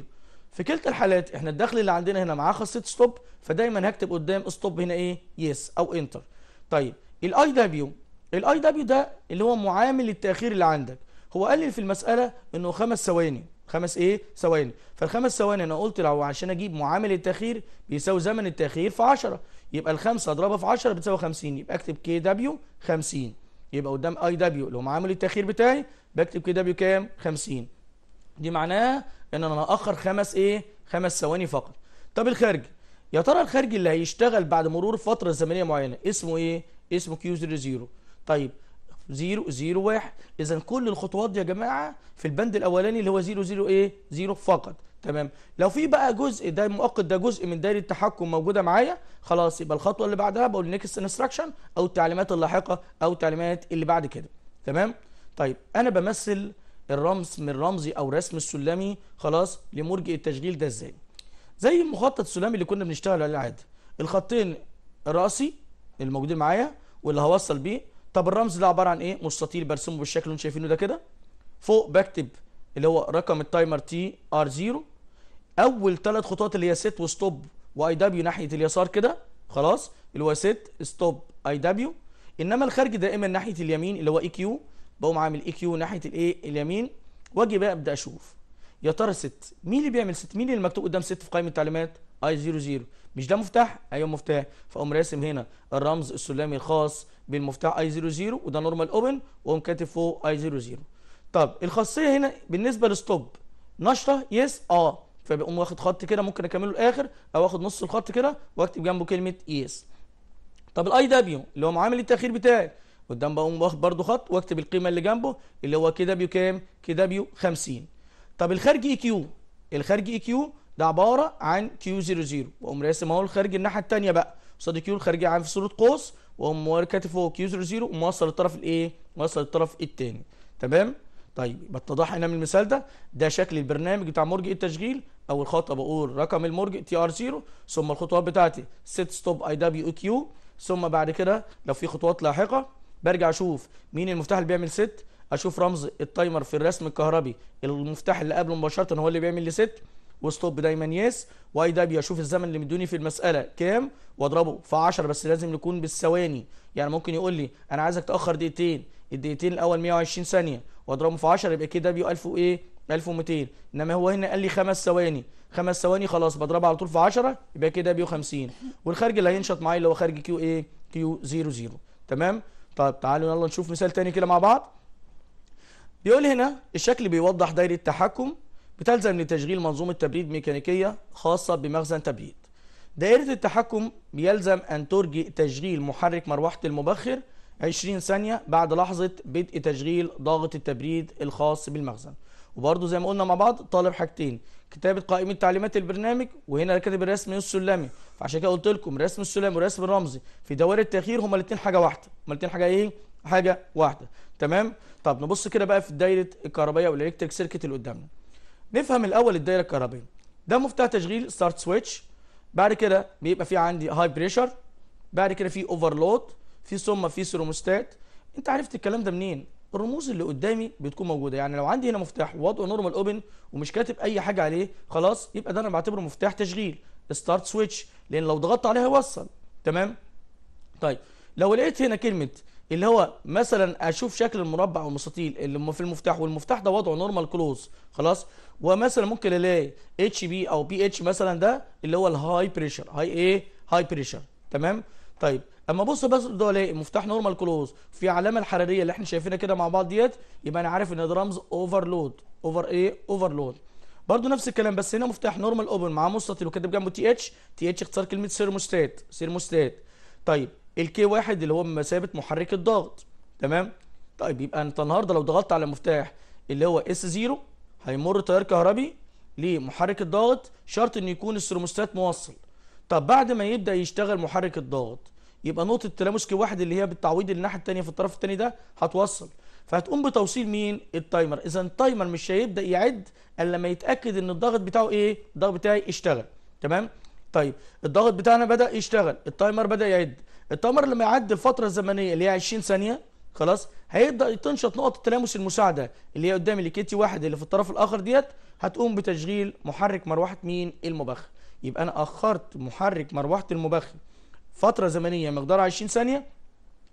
في كلتا الحالات إحنا الدخل اللي عندنا هنا معاه خاصية stop فدايما هكتب قدام stop هنا إيه؟ yes أو enter طيب الاي دبليو الاي دبليو ده اللي هو معامل التأخير اللي عندك. هو قال لي في المسألة إنه خمس ثواني. خمس إيه؟ ثواني. فالخمس ثواني أنا قلت لو عشان أجيب معامل التأخير بيساوي زمن التأخير في 10 يبقى الخمسة أضربها في 10 بتساوي 50 يبقى أكتب KW 50 يبقى قدام IW اللي هو معامل التأخير بتاعي بكتب KW كام؟ 50 دي معناها إن أنا اخر خمس إيه؟ خمس ثواني فقط. طب الخارج. يا ترى الخارج اللي هيشتغل بعد مرور فترة زمنية معينة اسمه إيه؟ اسمه Q 00 طيب 0 0 1 اذا كل الخطوات دي يا جماعة في البند الأولاني اللي هو 0 0 إيه؟ 0 فقط. تمام؟ لو في بقى جزء ده مؤقت ده جزء من دايرة التحكم موجودة معايا خلاص يبقى الخطوة اللي بعدها بقول next instruction أو التعليمات اللاحقة أو التعليمات اللي بعد كده. تمام؟ طيب أنا بمثل الرمز من رمزي أو رسم السلمي خلاص لمرجئ التشغيل ده إزاي؟ زي المخطط السلمي اللي كنا بنشتغل عليه عادي. الخطين الراسي الموجودين معايا واللي هوصل بيه طب الرمز ده عبارة عن إيه؟ مستطيل برسمه بالشكل اللي شايفينه ده كده. فوق بكتب اللي هو رقم ال timer TR 0 أول ثلاث خطوات اللي هي set و stop و IW ناحية اليسار كده خلاص اللي هو set stop IW إنما الخارج دائما ناحية اليمين اللي هو EQ بقوم عامل EQ ناحية الايه اليمين وأجي بقى أبدأ أشوف. يا ترى set مين اللي بيعمل set؟ مين اللي مكتوب قدام set في قائمة التعليمات؟ I 00 مش ده مفتاح؟ أيوه مفتاح. فأقوم راسم هنا الرمز السلمي الخاص بالمفتاح I 00 وده normal open وأقوم كاتب فوق I 00 طب الخاصية هنا بالنسبة لل stop نشرة yes آه. فبقوم واخد خط كده ممكن أكمله الآخر أو آخد نص الخط كده وأكتب جنبه كلمة yes طب ال IW اللي هو معامل التأخير بتاعي. قدام بقوم واخد برده خط وأكتب القيمة اللي جنبه اللي هو كي دبليو كام كي دبليو 50 طب الخارج EQ الخارج EQ ده عبارة عن Q 00 وأقوم راسم أهو الخارج الناحية الثانية بقى. قصاد Q الخارجيه عام في صورة قوس. وأقوم كاتب فوق Q 00 وموصل الطرف الإيه؟ موصل الطرف الثاني تمام؟ طيب يبقى اتضح هنا من المثال ده. ده شكل البرنامج بتاع مرجئ التشغيل. أول خطوه بقول رقم المرجئ TR 0 ثم الخطوات بتاعتي set stop IW Q ثم بعد كده لو في خطوات لاحقة برجع أشوف مين المفتاح اللي بيعمل set أشوف رمز ال timer في الرسم الكهربي. المفتاح اللي قبله مباشرة هو اللي بيعمل لي set و stop دايما yes. و IW أشوف الزمن اللي مدوني في المسألة كام؟ واضربه في 10 بس لازم يكون بالثواني. يعني ممكن يقول لي أنا عايزك تأخر دقيقتين. الدقيقتين الأول 120 ثانية. واضربه في 10 يبقى KW 1000 وإيه؟ 1200 إنما هو هنا قال لي خمس ثواني. خمس ثواني خلاص بضربها على طول في 10 يبقى KW 50 والخارج اللي هينشط معايا اللي هو خارج Q إيه؟ Q 00 تمام؟ طيب تعالوا يلا نشوف مثال تاني كده مع بعض. بيقول هنا الشكل بيوضح دايرة تحكم بتلزم لتشغيل منظومة تبريد ميكانيكية خاصة بمخزن تبريد. دائرة التحكم بيلزم أن ترجئ تشغيل محرك مروحة المبخر 20 ثانية بعد لحظة بدء تشغيل ضاغط التبريد الخاص بالمخزن. وبرضه زي ما قلنا مع بعض طالب حاجتين كتابة قائمة تعليمات البرنامج وهنا كاتب الرسم السلمي فعشان كده قلت لكم الرسم السلمي والرسم الرمزي في دوائر التأخير هما الاثنين حاجة واحدة. هما الاثنين حاجة إيه؟ حاجة واحدة. تمام؟ طب نبص كده بقى في دايره الكهربائية وال electric circuit اللي قدامنا. نفهم الأول الدايرة الكهربائية. ده مفتاح تشغيل start switch بعد كده بيبقى في عندي high pressure بعد كده في overload في ثم في سيروموستات انت عرفت الكلام ده منين؟ الرموز اللي قدامي بتكون موجودة. يعني لو عندي هنا مفتاح وضعه normal open ومش كاتب أي حاجة عليه خلاص يبقى ده أنا بعتبره مفتاح تشغيل. start switch لأن لو ضغطت عليه هيوصل. تمام؟ طيب لو لقيت هنا كلمة اللي هو مثلا أشوف شكل المربع أو المستطيل اللي في المفتاح والمفتاح ده وضعه normal close خلاص؟ ومثلا ممكن الاقي اتش بي أو بي اتش مثلا ده اللي هو ال high pressure high إيه؟ high pressure تمام؟ طيب أما بص بس ده الاقي مفتاح normal close في علامة الحرارية اللي إحنا شايفينها كده مع بعض ديت يبقى أنا عارف إن ده رمز overload over إيه؟ overload برضو نفس الكلام بس هنا مفتاح normal open مع مستطيل وكاتب جنبه TH TH اختصار كلمة thermostat thermostat طيب ال K واحد اللي هو بمثابه محرك الضغط تمام؟ طيب يبقى انت النهارده لو ضغطت على مفتاح اللي هو S 0 هيمر تيار كهربي لمحرك الضغط شرط إن يكون السيرموستات موصل. طب بعد ما يبدأ يشتغل محرك الضغط يبقى نقطة تلامس K واحد اللي هي بالتعويض الناحية الثانية في الطرف الثاني ده هتوصل. فهتقوم بتوصيل مين؟ ال timer. إذا ال timer مش هيبدأ يعد إلا لما يتأكد إن الضغط بتاعه إيه؟ الضغط بتاعي اشتغل. تمام؟ طيب الضغط بتاعنا بدأ يشتغل ال timer بدأ يعد. ال timer لما يعدي الفترة الزمنية اللي هي 20 ثانية خلاص هيبدأ تنشط نقط التلامس المساعدة اللي هي قدام اللي KT واحد اللي في الطرف الآخر ديت هتقوم بتشغيل محرك مروحة مين؟ المبخر يبقى أنا أخرت محرك مروحة المبخر فترة زمنية مقدارها 20 ثانية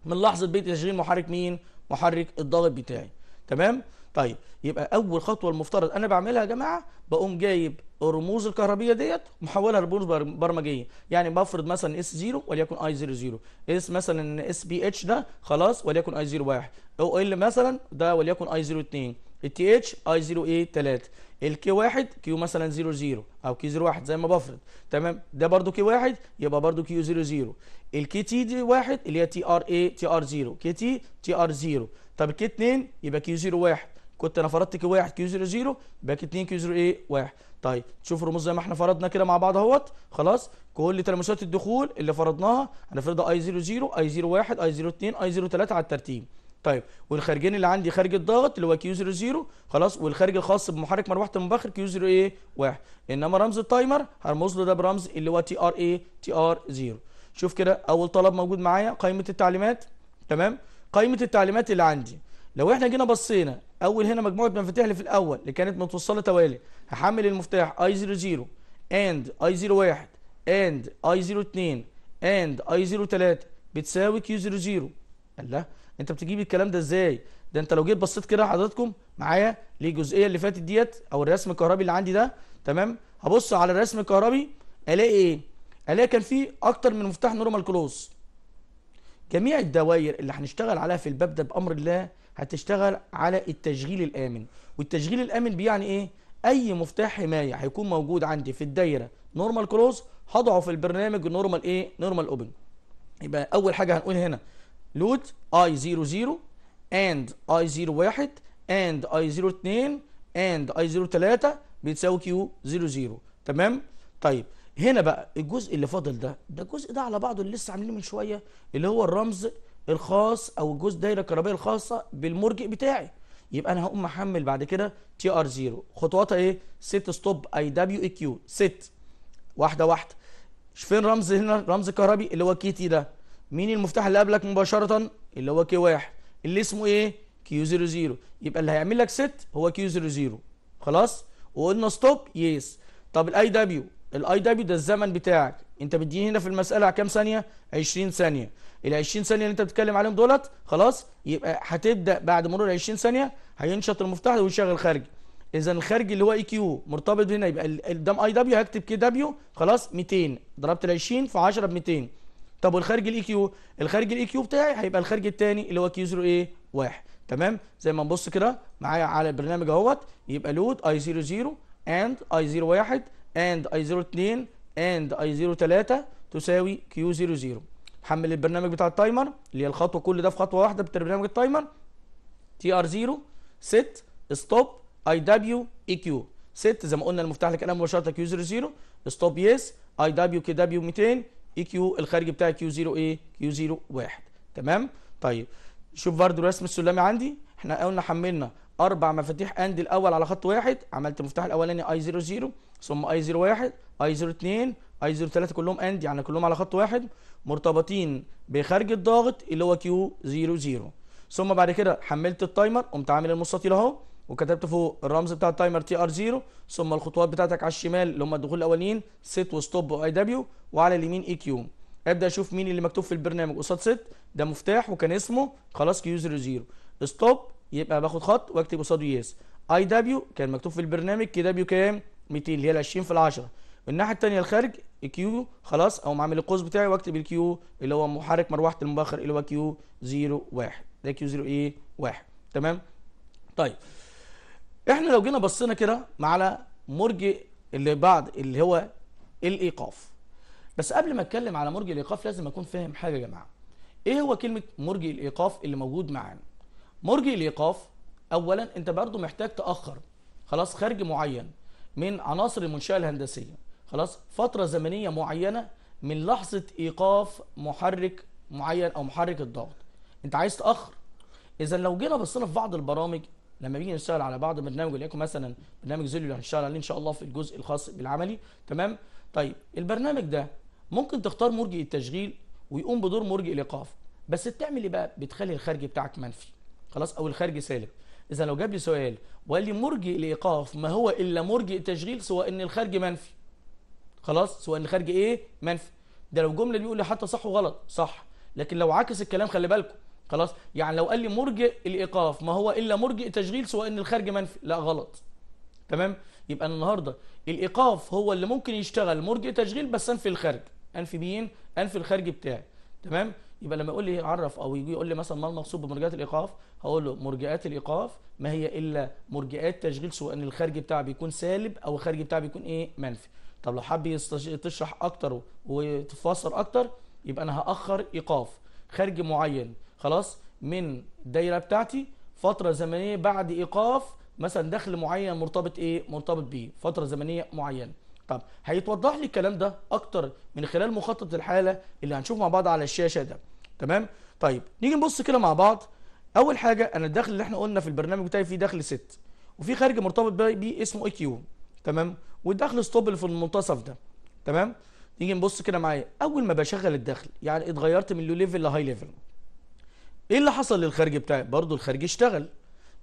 من لحظة بدء تشغيل محرك مين؟ محرك الضغط بتاعي. تمام؟ طيب يبقى أول خطوة المفترض أنا بعملها يا جماعة بقوم جايب الرموز الكهربية ديت محولها لرموز بر- برمجية. يعني بفرض مثلا S 0 وليكن I 0 0 S مثلا S PH ده خلاص وليكن I 0 1 أو ال مثلا ده وليكن I 0 2 ال TH I 0 إيه 3 ال K 1 Q مثلا 0 0 أو Q 0 1 زي ما بفرض. تمام؟ ده برضو K 1 يبقى برضو Q 0 0 ال KT دي 1 اللي هي تي ار اي تي ار 0 كي تي تي ار 0 طب ال K 2 يبقى Q 0 1 كنت أنا فرضت Q 1 Q 0 0 يبقى K 2 Q 0 إيه؟ 1 طيب تشوف الرموز زي ما إحنا فرضنا كده مع بعض أهوت. خلاص كل تلامسات الدخول اللي فرضناها هنفرضها I 0 0 I 0 1 I 0 2 I 0 3 على الترتيب. طيب والخارجين اللي عندي خارج الضغط اللي هو Q 0 0 خلاص والخارج الخاص بمحرك مروحة المبخر Q 0 إيه؟ 1 إنما رمز ال timer هرمز له ده برمز اللي هو TR إيه؟ TR 0 شوف كده أول طلب موجود معايا قائمة التعليمات. تمام؟ قائمة التعليمات اللي عندي. لو إحنا جينا بصينا أول هنا مجموعة مفاتيح اللي في الأول اللي كانت متوصلة توالي هحمل المفتاح I 0 0 and I 0 1 and I 0 2 and I 0 3 بتساوي Q 0 0 الله انت بتجيب الكلام ده إزاي؟ ده انت لو جيت بصيت كده حضراتكم معايا للجزئية اللي فاتت ديت أو الرسم الكهربي اللي عندي ده تمام؟ هبص على الرسم الكهربي ألاقي إيه؟ ألاقي كان في أكتر من مفتاح normal close جميع الدوائر اللي هنشتغل عليها في الباب ده بأمر الله هتشتغل على التشغيل الآمن. والتشغيل الآمن بيعني إيه؟ أي مفتاح حماية هيكون موجود عندي في الدايرة normal close هضعه في البرنامج normal إيه normal open يبقى أول حاجة هنقول هنا load I 0 0 and I 0 1 and I 0 2 and I 0 3 بتساوي Q 0 0 تمام؟ طيب هنا بقى الجزء اللي فاضل ده ده الجزء ده على بعضه اللي لسه عاملينه من شوية اللي هو الرمز الخاص أو الجزء الدايره الكهربائيه الخاصة بالمرجئ بتاعي. يبقى أنا هقوم محمل بعد كده TR 0 خطواتها إيه؟ set stop IW IQ set واحدة واحدة. فين رمز هنا؟ رمز كهربي اللي هو KT ده. مين المفتاح اللي قبلك مباشرة؟ اللي هو K واحد. اللي اسمه إيه؟ Q 0 0 يبقى اللي هيعمل لك set هو Q 0 0 خلاص؟ وقلنا stop yes طب الاي دبليو الاي دبليو ده الزمن بتاعك. أنت بتديني هنا في المسألة على كام ثانية؟ 20 ثانية. ال 20 ثانية اللي أنت بتتكلم عليهم دولت خلاص؟ يبقى هتبدأ بعد مرور 20 ثانية هينشط المفتاح ويشغل خارجي. إذا الخارجي اللي هو IQ مرتبط هنا يبقى ال- قدام اي دبليو هكتب كي دبليو خلاص 200 ضربت ال 20 في 10 ب 200 طب والخارج ال IQ الخارج ال IQ بتاعي هيبقى الخارج الثاني اللي هو Q 0 إيه 1 تمام؟ زي ما نبص كده معايا على البرنامج أهوت يبقى load I 0 0 and I 0 1 and I 0 2 and I 0 3 تساوي Q 0 0 حمل البرنامج بتاع ال timer اللي هي الخطوة كل ده في خطوة واحدة ببرنامج ال timer. TR 0 set stop IW IQ set زي ما قلنا المفتاح الكلام مباشرة Q 0 0 stop yes IW KW 200 IQ الخارجي بتاعي Q 0 إيه؟ Q 0 1 تمام؟ طيب شوف برضو رسم السلمي عندي. إحنا قلنا حملنا أربع مفاتيح and الأول على خط واحد. عملت المفتاح الأولاني I 0 0 ثم I 0 1 I 0 2 I 0 3 كلهم and يعني كلهم على خط واحد. مرتبطين بخارج الضاغط اللي هو Q 0 0 ثم بعد كده حملت ال timer قمت عامل المستطيل اهو وكتبت فوق الرمز بتاع ال timer TR 0 ثم الخطوات بتاعتك على الشمال اللي هم الدخول الأولانيين set و stop و IW وعلى اليمين EQ ابدأ أشوف مين اللي مكتوب في البرنامج. قصاد set ده مفتاح وكان اسمه خلاص Q 0 0 stop يبقى باخد خط واكتب قصاده يس اي دبليو كان مكتوب في البرنامج KW كام؟ 200 اللي هي ال 20 في ال 10 الناحية الثانية الخارج Q خلاص أو معامل القوس بتاعي وأكتب ال Q اللي هو محرك مروحة المبخر اللي هو Q 0 1 ده كيو 0 إيه؟ 1 تمام؟ طيب. إحنا لو جينا بصينا كده على مرجئ اللي بعد اللي هو الإيقاف. بس قبل ما أتكلم على مرجئ الإيقاف لازم أكون فاهم حاجة يا جماعة. إيه هو كلمة مرجئ الإيقاف اللي موجود معانا؟ مرجئ الإيقاف اولا أنت برضو محتاج تأخر خلاص خارج معين من عناصر المنشأة الهندسية. خلاص؟ فترة زمنية معينة من لحظة إيقاف محرك معين أو محرك الضغط. أنت عايز تأخر. إذا لو جينا بصينا في بعض البرامج لما بيجي نشتغل على بعض برنامج وليكن مثلا برنامج زيلو اللي هنشتغل عليه إن شاء الله في الجزء الخاص بالعملي تمام؟ طيب البرنامج ده ممكن تختار مرجئ التشغيل ويقوم بدور مرجئ الإيقاف. بس بتعمل إيه بقى؟ بتخلي الخارجي بتاعك منفي. خلاص؟ أو الخارجي سالب إذا لو جاب لي سؤال وقال لي مرجئ الإيقاف ما هو إلا مرجئ التشغيل سواء إن الخارجي منفي. خلاص سواء إن الخارجي إيه؟ منفي. ده لو جملة بيقول لي حتى صح وغلط صح. لكن لو عكس الكلام خلي بالكم. خلاص يعني لو قال لي مرجئ الإيقاف ما هو إلا مرجئ تشغيل سواء إن الخارج منفي. لا غلط. تمام؟ يبقى النهارده الإيقاف هو اللي ممكن يشتغل مرجئ تشغيل بس أنفي الخارج. أنفي مين؟ أنفي الخارج بتاعي. تمام؟ يبقى لما يقول لي عرف أو يجي يقول لي مثلا ما المقصود بمرجئات الإيقاف هقول له مرجئات الإيقاف ما هي إلا مرجئات تشغيل سواء إن الخارج بتاعها بيكون سالب أو الخارج بتاعها بيكون إيه منفي. طب لو حابب تشرح أكتر وتفسر أكتر يبقى أنا هأخر إيقاف. خارج معين خلاص من الدايرة بتاعتي فترة زمنية بعد إيقاف مثلا دخل معين مرتبط إيه؟ مرتبط بيه فترة زمنية معينة. طب هيتوضح لي الكلام ده أكتر من خلال مخطط الحالة اللي هنشوف مع بعض على الشاشة ده. تمام؟ طيب نيجي نبص كده مع بعض. أول حاجة أنا الدخل اللي إحنا قلنا في البرنامج بتاعي فيه دخل ست وفي خارج مرتبط بيه اسمه EQ تمام؟ والدخل stop اللي في المنتصف ده تمام؟ نيجي نبص كده معايا. أول ما بشغل الدخل يعني اتغيرت من low level ل high level إيه اللي حصل للخارج بتاعي؟ برضو الخارج اشتغل.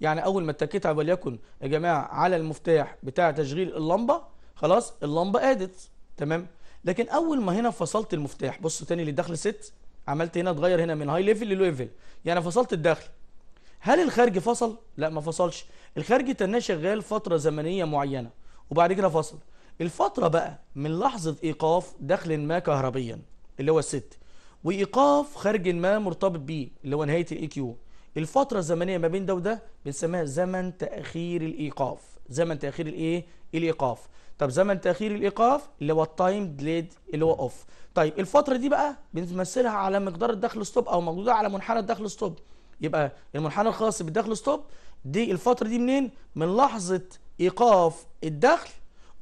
يعني أول ما اتكيت على وليكن يا جماعة على المفتاح بتاع تشغيل اللمبة خلاص اللمبة قادت تمام؟ لكن أول ما هنا فصلت المفتاح بص تاني للدخل set. عملت هنا اتغير هنا من high level ل low level يعني فصلت الدخل. هل الخارج فصل؟ لا ما فصلش. الخارج تناه شغال فترة زمنية معينة وبعد كده فصل. الفترة بقى من لحظة إيقاف دخل ما كهربيا اللي هو ال set. وإيقاف خارج ما مرتبط بيه اللي هو نهاية ال EQ الفترة الزمنية ما بين ده وده بنسميها زمن تأخير الإيقاف. زمن تأخير الإيه؟ الإيقاف. طب زمن تأخير الإيقاف اللي هو ال time delay اللي هو off. طيب الفترة دي بقى بنمثلها على مقدار الدخل stop أو موجودة على منحنى الدخل stop. يبقى المنحنى الخاص بالدخل stop دي الفترة دي منين؟ من لحظة إيقاف الدخل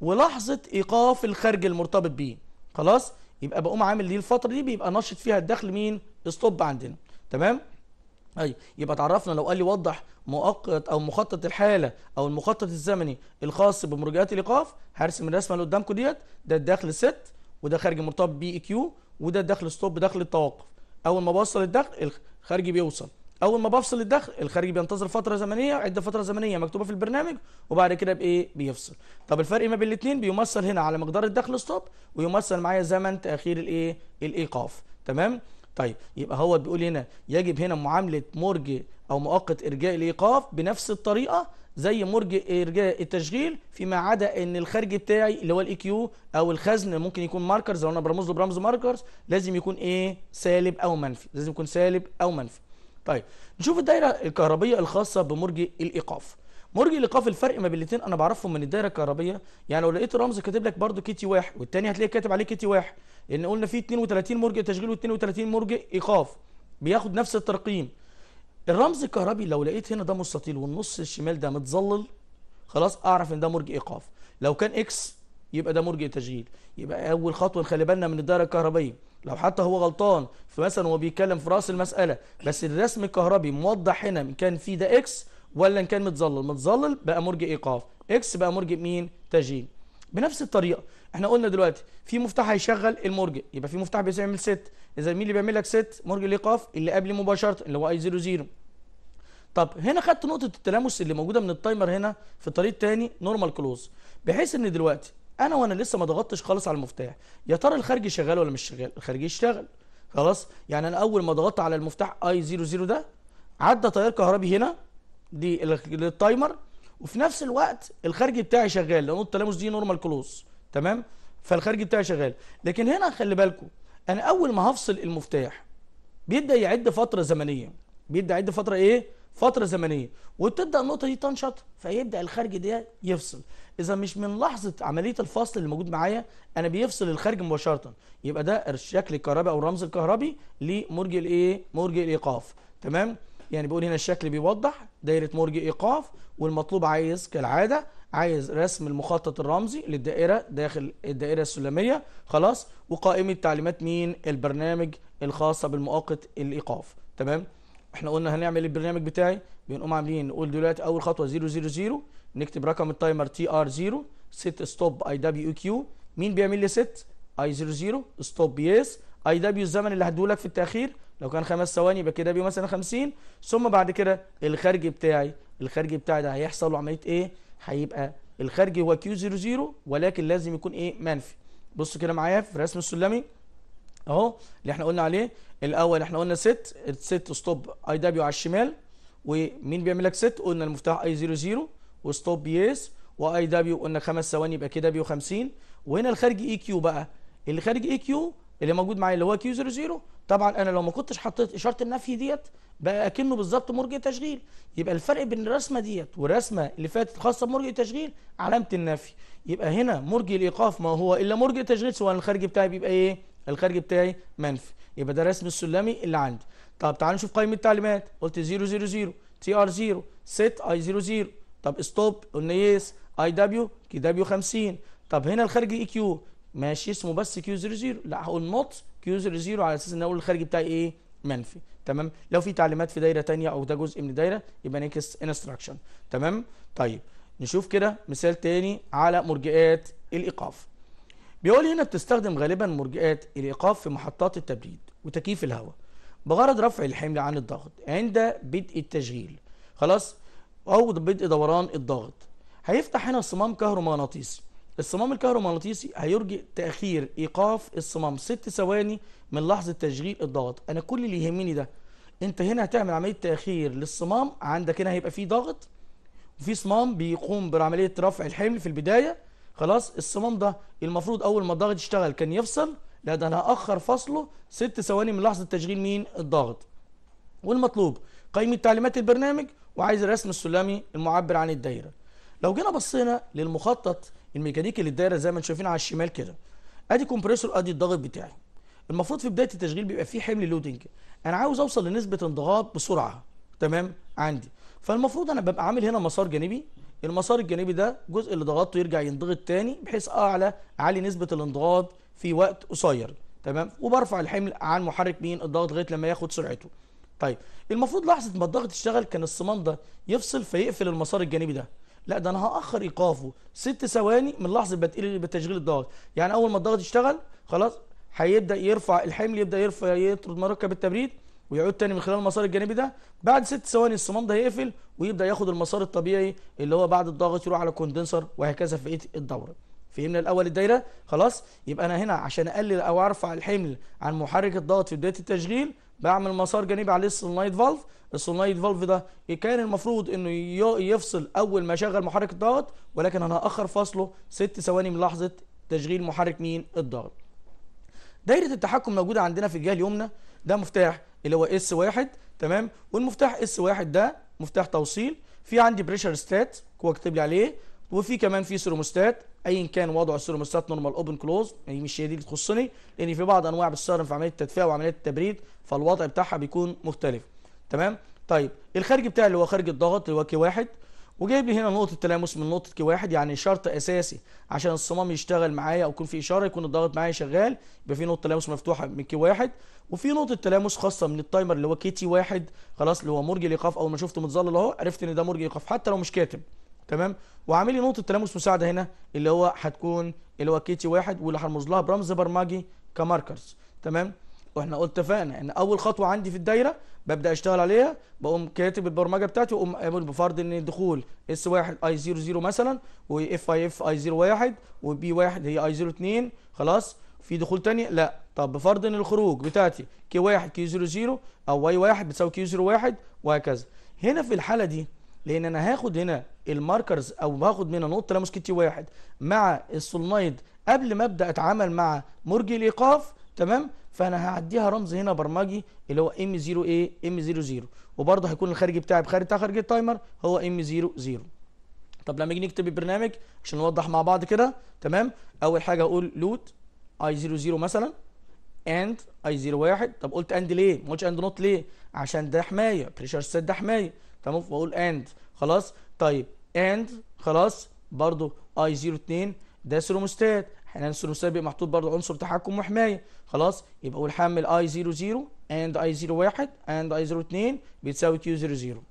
ولحظة إيقاف الخارج المرتبط بيه. خلاص؟ يبقى بقوم عامل دي الفترة دي بيبقى نشط فيها الدخل مين؟ stop عندنا. تمام؟ أيوه يبقى اتعرفنا لو قال لي وضح مؤقت أو مخطط الحالة أو المخطط الزمني الخاص بمرجئات الإيقاف هرسم الرسمة اللي قدامكم ديت ده الدخل set وده خارج مرتبط بيه EQ وده الدخل stop دخل التوقف. أول ما بوصل الدخل الخارجي بيوصل. أول ما بفصل الدخل الخارجي بينتظر فترة زمنية عدة فترة زمنية مكتوبة في البرنامج وبعد كده بإيه؟ بيفصل. طب الفرق ما بين الاثنين بيمثل هنا على مقدار الدخل stop ويمثل معايا زمن تأخير الإيه؟ الإيقاف. تمام؟ طيب يبقى هو بيقول هنا يجب هنا معاملة مرجئ أو مؤقت إرجاء الإيقاف بنفس الطريقة زي مرجئ إرجاء التشغيل فيما عدا إن الخارج بتاعي اللي هو ال EQ أو الخزن ممكن يكون markers لو أنا برمز له برمز markers لازم يكون إيه؟ سالب أو منفي لازم يكون سالب أو منفي. طيب نشوف الدايره الكهربية الخاصة بمرجئ الإيقاف. مرجئ الايقاف الفرق ما بين الاثنين أنا بعرفهم من الدايرة الكهربية. يعني لو لقيت رمز كاتب لك برده KT واحد والثاني هتلاقيه كاتب عليه KT واحد. لأن قلنا في 32 مرجئ تشغيل و32 مرجئ إيقاف بياخد نفس الترقيم. الرمز الكهربي لو لقيت هنا ده مستطيل والنص الشمال ده متظلل خلاص أعرف إن ده مرجئ إيقاف. لو كان X يبقى ده مرجئ تشغيل. يبقى أول خطوة نخلي بالنا من الدايرة الكهربية. لو حتى هو غلطان فمثلا هو بيتكلم في رأس المسألة بس الرسم الكهربي موضح هنا إن كان في ده X ولا إن كان متظلل؟ متظلل بقى مرجئ إيقاف. X بقى مرجئ مين؟ تشغيل بنفس الطريقة. إحنا قلنا دلوقتي في مفتاح هيشغل المرجئ يبقى في مفتاح بيعمل set. إذا مين اللي بيعمل لك set؟ مرجئ الإيقاف اللي قبل مباشرة اللي هو I 00 طب هنا خدت نقطة التلامس اللي موجودة من ال timer هنا في الطريق الثاني normal close بحيث إن دلوقتي أنا وأنا لسه ما ضغطتش خالص على المفتاح يا ترى الخارجي شغال ولا مش شغال؟ الخارجي اشتغل خلاص؟ يعني أنا أول ما ضغطت على المفتاح I 00 ده عدى تيار كهربي هنا دي لل timer وفي نفس الوقت الخارجي بتاعي شغال لأن التلامس دي normal close تمام؟ فالخارجي بتاعي شغال. لكن هنا خلي بالكم أنا أول ما هفصل المفتاح بيبدأ يعد فترة زمنية. بيبدأ يعد فترة إيه؟ فترة زمنية. وتبدأ النقطة دي تنشط فيبدأ الخارج ده يفصل. إذا مش من لحظة عملية الفصل اللي موجود معايا أنا بيفصل الخارج مباشرة. يبقى ده الشكل الكهربي أو الرمز الكهربي لمرجئ الإيه؟ مرجئ الإيقاف تمام؟ يعني بيقول هنا الشكل بيوضح دايرة مرجئ إيقاف والمطلوب عايز كالعادة عايز رسم المخطط الرمزي للدائرة داخل الدائرة السلمية. خلاص. وقائمة تعليمات مين؟ البرنامج الخاصة بالمؤقت الإيقاف. تمام؟ إحنا قلنا هنعمل البرنامج بتاعي. بنقوم عاملين نقول دلوقتي أول خطوة 000 نكتب رقم ال timer TR 0 set stop IW Q مين بيعمل لي set؟ I 00 stop yes IW الزمن اللي هديهولك في التأخير. لو كان خمس ثواني يبقى كده مثلا 50 ثم بعد كده الخارجي بتاعي الخارجي بتاعي ده هيحصل له عمليه إيه؟ هيبقى الخارجي هو Q 00 ولكن لازم يكون إيه؟ منفي. بص كده معايا في الرسم السلمي. أهو اللي إحنا قلنا عليه. الأول إحنا قلنا set ال set stop IW على الشمال. ومين بيعمل لك set قلنا المفتاح I 00 و stop yes و IW قلنا خمس ثواني يبقى KW 50 وهنا الخارج EQ بقى. اللي خارج EQ اللي موجود معايا اللي هو Q 00 طبعا أنا لو ما كنتش حطيت إشارة النفي ديت بقى أكنه بالظبط مرجئ تشغيل. يبقى الفرق بين الرسمة ديت والرسمة اللي فاتت خاصة بمرجئ تشغيل علامة النفي. يبقى هنا مرجئ الإيقاف ما هو إلا مرجئ تشغيل سواء الخارج بتاعي بيبقى إيه؟ الخارج بتاعي منفي. يبقى ده رسم السلمي اللي عندي. طب تعالوا نشوف قائمة التعليمات. قلت 000 TR 0 set I 00 طب stop قلنا يس اي دبليو كي دبليو 50 طب هنا الخارج EQ. ماشي اسمه بس Q 00 لا هقول NOT Q 00 على أساس إن أقول الخارج بتاعي إيه؟ منفي. تمام؟ لو في تعليمات في دايرة تانية أو ده جزء من دايره يبقى next instruction تمام؟ طيب نشوف كده مثال تاني على مرجئات الإيقاف. بيقول هنا بتستخدم غالبا مرجئات الإيقاف في محطات التبريد وتكييف الهواء بغرض رفع الحمل عن الضاغط عند بدء التشغيل. خلاص؟ أو بدء دوران الضغط. هيفتح هنا صمام كهرومغناطيسي. الصمام الكهرومغناطيسي هيرجئ تأخير إيقاف الصمام ست ثواني من لحظة تشغيل الضغط. أنا كل اللي يهمني ده أنت هنا هتعمل عملية تأخير للصمام عندك هنا هيبقى فيه ضغط وفي صمام بيقوم بعملية رفع الحمل في البداية. خلاص الصمام ده المفروض أول ما الضغط يشتغل كان يفصل لا ده أنا هأخر فصله ست ثواني من لحظة تشغيل مين؟ الضغط. والمطلوب قائمه تعليمات البرنامج وعايز الرسم السلمي المعبر عن الدايرة. لو جينا بصينا للمخطط الميكانيكي للدايره زي ما أنتم شايفين على الشمال كده. أدي compressor أدي الضغط بتاعي. المفروض في بداية التشغيل بيبقى فيه حمل loading. أنا عاوز أوصل لنسبة انضغاط بسرعة. تمام؟ عندي. فالمفروض أنا ببقى عامل هنا مسار جانبي. المسار الجانبي ده جزء اللي ضغطته يرجع ينضغط تاني بحيث أعلى أعلي نسبة الانضغاط في وقت قصير. تمام؟ وبرفع الحمل عن محرك مين؟ الضغط لغاية لما ياخد سرعته. طيب المفروض لحظة ما الضغط يشتغل كان الصمام ده يفصل فيقفل المسار الجانبي ده. لا ده أنا هأخر إيقافه. ست ثواني من لحظة بتشغيل الضغط. يعني أول ما الضغط يشتغل خلاص هيبدأ يرفع الحمل يبدأ يرفع يطرد مركب التبريد ويعود تاني من خلال المسار الجانبي ده. بعد ست ثواني الصمام ده هيقفل ويبدأ ياخد المسار الطبيعي اللي هو بعد الضغط يروح على الكوندنسر وهكذا في بقية الدورة. فهمنا الأول الدايرة؟ خلاص يبقى أنا هنا عشان أقلل أو أرفع الحمل عن محرك الضغط في بداية التشغيل بعمل مسار جانبي عليه ال solenoid valve. ال solenoid valve ده كان المفروض إنه يفصل أول ما اشغل محرك الضغط ولكن أنا هأخر فصله ست ثواني من لحظة تشغيل محرك مين؟ الضغط. دايرة التحكم موجودة عندنا في الجهة اليمنى. ده مفتاح اللي هو S واحد تمام؟ والمفتاح S واحد ده مفتاح توصيل. في عندي pressure stat هو كاتب لي عليه. وفي كمان في سيروموستات ايا كان وضع ال thermostat normal open close يعني مش هي دي اللي تخصني لأن في بعض أنواع بتستخدم في عملية التدفئه وعملية التبريد فالوضع بتاعها بيكون مختلف. تمام؟ طيب الخارج بتاعي اللي هو خارج الضغط اللي هو K واحد وجايب لي هنا نقطة تلامس من نقطة K واحد يعني شرط أساسي عشان الصمام يشتغل معايا أو يكون في إشارة يكون الضغط معايا شغال يبقى في نقطة تلامس مفتوحة من K واحد وفي نقطة تلامس خاصة من ال timer اللي هو KT واحد خلاص اللي هو مرجي الايقاف أول ما شفته متظلل أهو عرفت إن ده مرجي ايقاف حتى لو مش كاتب. تمام؟ وعامل لي نقطة تلامس مساعدة هنا اللي هو هتكون اللي هو KT واحد واللي هرمز لها برمز برمجي ك markers. تمام؟ وإحنا اتفقنا ان أول خطوة عندي في الدايرة ببدأ أشتغل عليها بقوم كاتب البرمجة بتاعتي وأقوم أعمل بفرض إن الدخول S 1 I 00 مثلا و F I F I 01 و P 1 هي I 02 خلاص؟ في دخول تاني؟ لا. طب بفرض إن الخروج بتاعتي K 1 Q 00 أو Y 1 بتساوي Q 01 وهكذا. هنا في الحالة دي لأن أنا هاخد هنا ال markers أو باخد منها نقطة تلامس K 1 مع ال solenoid قبل ما أبدأ أتعامل مع مرجي الإيقاف تمام؟ فأنا هعديها رمز هنا برمجي اللي هو M 0 إيه M 00 وبرضه هيكون الخارجي بتاعي بخارج بتاع خارج ال timer هو M 0 0 طب لما نيجي نكتب البرنامج عشان نوضح مع بعض كده تمام؟ أول حاجة أقول load I 00 مثلا and I 01 طب قلت and ليه؟ ما قلتش and not ليه؟ عشان ده حماية pressure stat ده حماية. تمام؟ فأقول and خلاص؟ طيب. and خلاص؟ برضو I 02 ده سيروموستات أحيانا السيروموستات بيبقى محطوط برضو عنصر تحكم وحماية. خلاص؟ يبقى أقول حمل I 00 and I 01 and I 02 بتساوي Q 00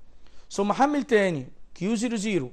ثم حمل تاني. كيو 00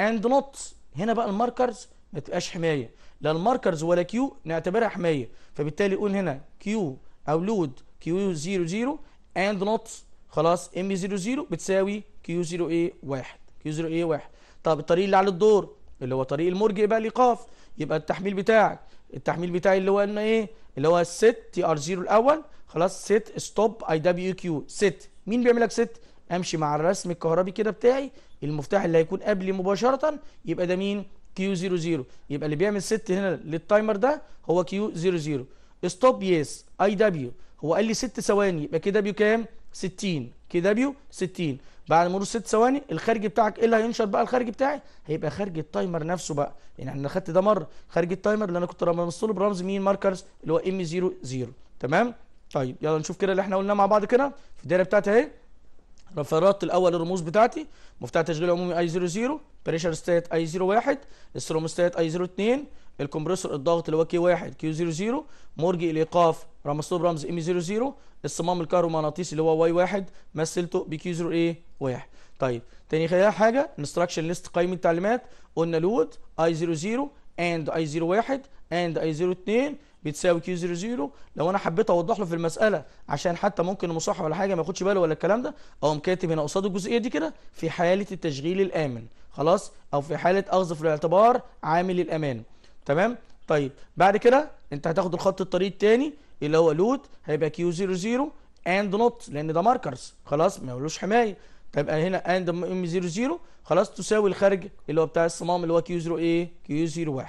اند نوت هنا بقى الماركرز ما تبقاش حماية. لا الماركرز ولا كيو نعتبرها حماية. فبالتالي قول هنا كيو أو لود كيو 00 اند نوت خلاص ام 00 بتساوي كيو 0 اي 1 كيو 0 اي 1 طب الطريق اللي على الدور اللي هو طريق المرجئ بقى الايقاف يبقى التحميل بتاعك. التحميل بتاعي اللي هو قلنا إيه؟ اللي هو الست تي ار 0 الأول خلاص ست ستوب اي دبليو كيو ست مين بيعمل لك ست أمشي مع الرسم الكهربي كده بتاعي المفتاح اللي هيكون قبلي مباشرة يبقى ده مين؟ Q 00 يبقى اللي بيعمل set هنا لل timer ده هو Q 00 stop يس IW هو قال لي ست ثواني يبقى كي دبليو كام؟ 60 كي دبليو 60 بعد مرور ست ثواني الخارج بتاعك إيه اللي هينشر بقى الخارج بتاعي؟ هيبقى خارج ال timer نفسه بقى. يعني إحنا خدت ده مرة. خارج ال timer اللي أنا كنت بمثله برمز مين markers اللي هو M 00 تمام؟ طيب يلا نشوف كده اللي إحنا قلناه مع بعض كده. في الدايرة بتاعتي أهي. رفرات الأول الرموز بتاعتي. مفتاح تشغيل عمومي I 00 pressure stat I 01 ال thermostat I 02 ال compressor الضغط اللي هو K 1 Q 00 مرجي الإيقاف رمزته برمز M 00 الصمام الكهرومغناطيسي اللي هو Y 1 مثلته ب Q 0 إيه 1 طيب تاني حاجة instruction list قائمة تعليمات قلنا load I 00 and I 01 and I 02 بتساوي Q 00 لو أنا حبيت أوضح له في المسألة عشان حتى ممكن المصحح ولا حاجة ما ياخدش باله ولا الكلام ده أقوم كاتب هنا قصاد الجزئية دي كده في حالة التشغيل الآمن. خلاص؟ أو في حالة أخذ في الاعتبار عامل الأمان. تمام؟ طيب بعد كده أنت هتاخد الخط الطريق الثاني اللي هو load هيبقى Q 00 and not لأن ده markers خلاص ما يقولوش حماية. تبقى هنا and M 00 خلاص تساوي الخارج اللي هو بتاع الصمام اللي هو Q 0 إيه Q 01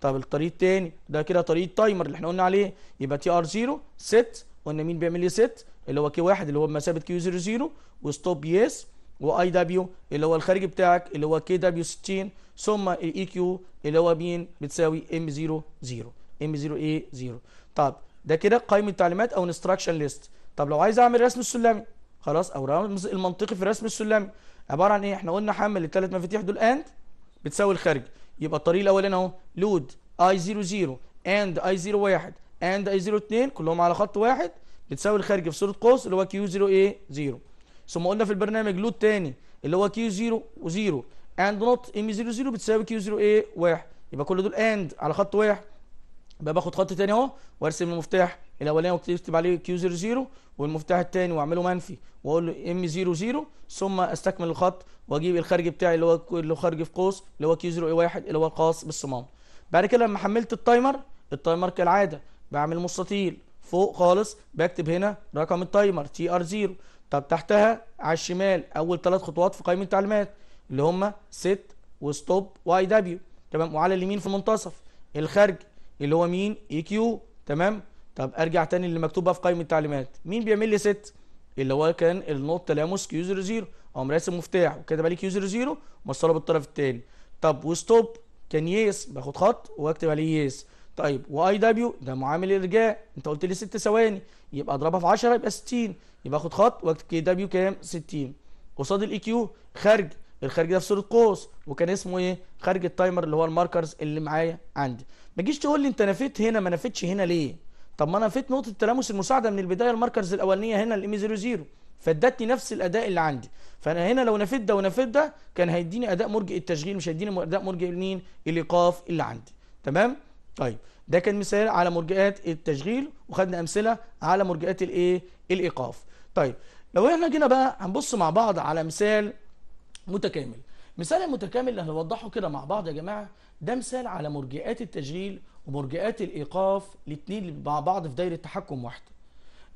طب الطريق الثاني ده كده طريق ال timer اللي إحنا قلنا عليه. يبقى TR 0 set قلنا مين بيعمل لي set اللي هو K 1 اللي هو بمثابة Q 00 و stop يس و IW اللي هو الخارج بتاعك اللي هو كي دبليو 60 ثم الاي كيو اللي هو مين؟ بتساوي M 0 0 M 0 إيه 0 طب ده كده قائمة تعليمات أو instruction list طب لو عايز أعمل رسم السلمي خلاص أو رمز المنطقي في الرسم السلمي. عبارة عن إيه؟ إحنا قلنا حمل الثلاث مفاتيح دول and بتساوي الخارج. يبقى الطريق الاولاني أهو load I 00 and I 01 and I 02 كلهم على خط واحد بتساوي الخارج في صورة قوس اللي هو Q 0 إيه 0 ثم قلنا في البرنامج load تاني اللي هو Q 0 و0 and not M 00 بتساوي Q 0 إيه 1 يبقى كل دول and على خط واحد. يبقى باخد خط تاني اهو وارسم المفتاح الاولاني واكتب عليه Q 00 والمفتاح الثاني واعمله منفي واقول له M 00 ثم استكمل الخط واجيب الخارج بتاعي اللي هو اللي خارج في قوس اللي هو Q 0 1 اللي هو الخاص بالصمام. بعد كده لما حملت ال timer ال timer كالعادة بعمل مستطيل فوق خالص بكتب هنا رقم ال timer TR 0 طب تحتها على الشمال أول ثلاث خطوات في قائمة التعليمات اللي هم set و stop و IW تمام؟ وعلى اليمين في المنتصف الخارج اللي هو مين؟ EQ تمام؟ طب أرجع تاني اللي مكتوب بقى في قائمة التعليمات. مين بيعمل لي set اللي هو كان ال note تلامس Q 0 0 أقوم راسم مفتاح وكاتب عليه Q 0 0 وموصله بالطرف الثاني طب و stop؟ كان yes باخد خط واكتب عليه يس طيب واي دبليو ده معامل الارجاء أنت قلت لي 6 ثواني. يبقى أضربها في 10 يبقى 60 يبقى أخد خط واكتب KW كام؟ 60 قصاد ال EQ خارج الخارج ده في صورة قوس. وكان اسمه إيه؟ خارج ال timer اللي هو ال markers اللي معايا عندي. ما تجيش تقول لي انت نفيت هنا ما نفيتش هنا ليه؟ طب ما أنا نفيت نقطة التلامس المساعدة من البداية ال markers الأولانية هنا ال M 00 فادتني نفس الأداء اللي عندي. فأنا هنا لو نفيت ده ونفيت ده كان هيديني أداء مرجئ التشغيل مش هيديني أداء مرجئ مين الإيقاف اللي عندي. تمام؟ طيب ده كان مثال على مرجئات التشغيل وخدنا أمثلة على مرجئات الإيه؟ الإيقاف. طيب لو إحنا جينا بقى هنبص مع بعض على مثال متكامل. مثال المتكامل اللي هنوضحه كده مع بعض يا جماعة ده مثال على مرجئات التشغيل ومرجئات الإيقاف الاثنين مع بعض في دايرة تحكم واحدة.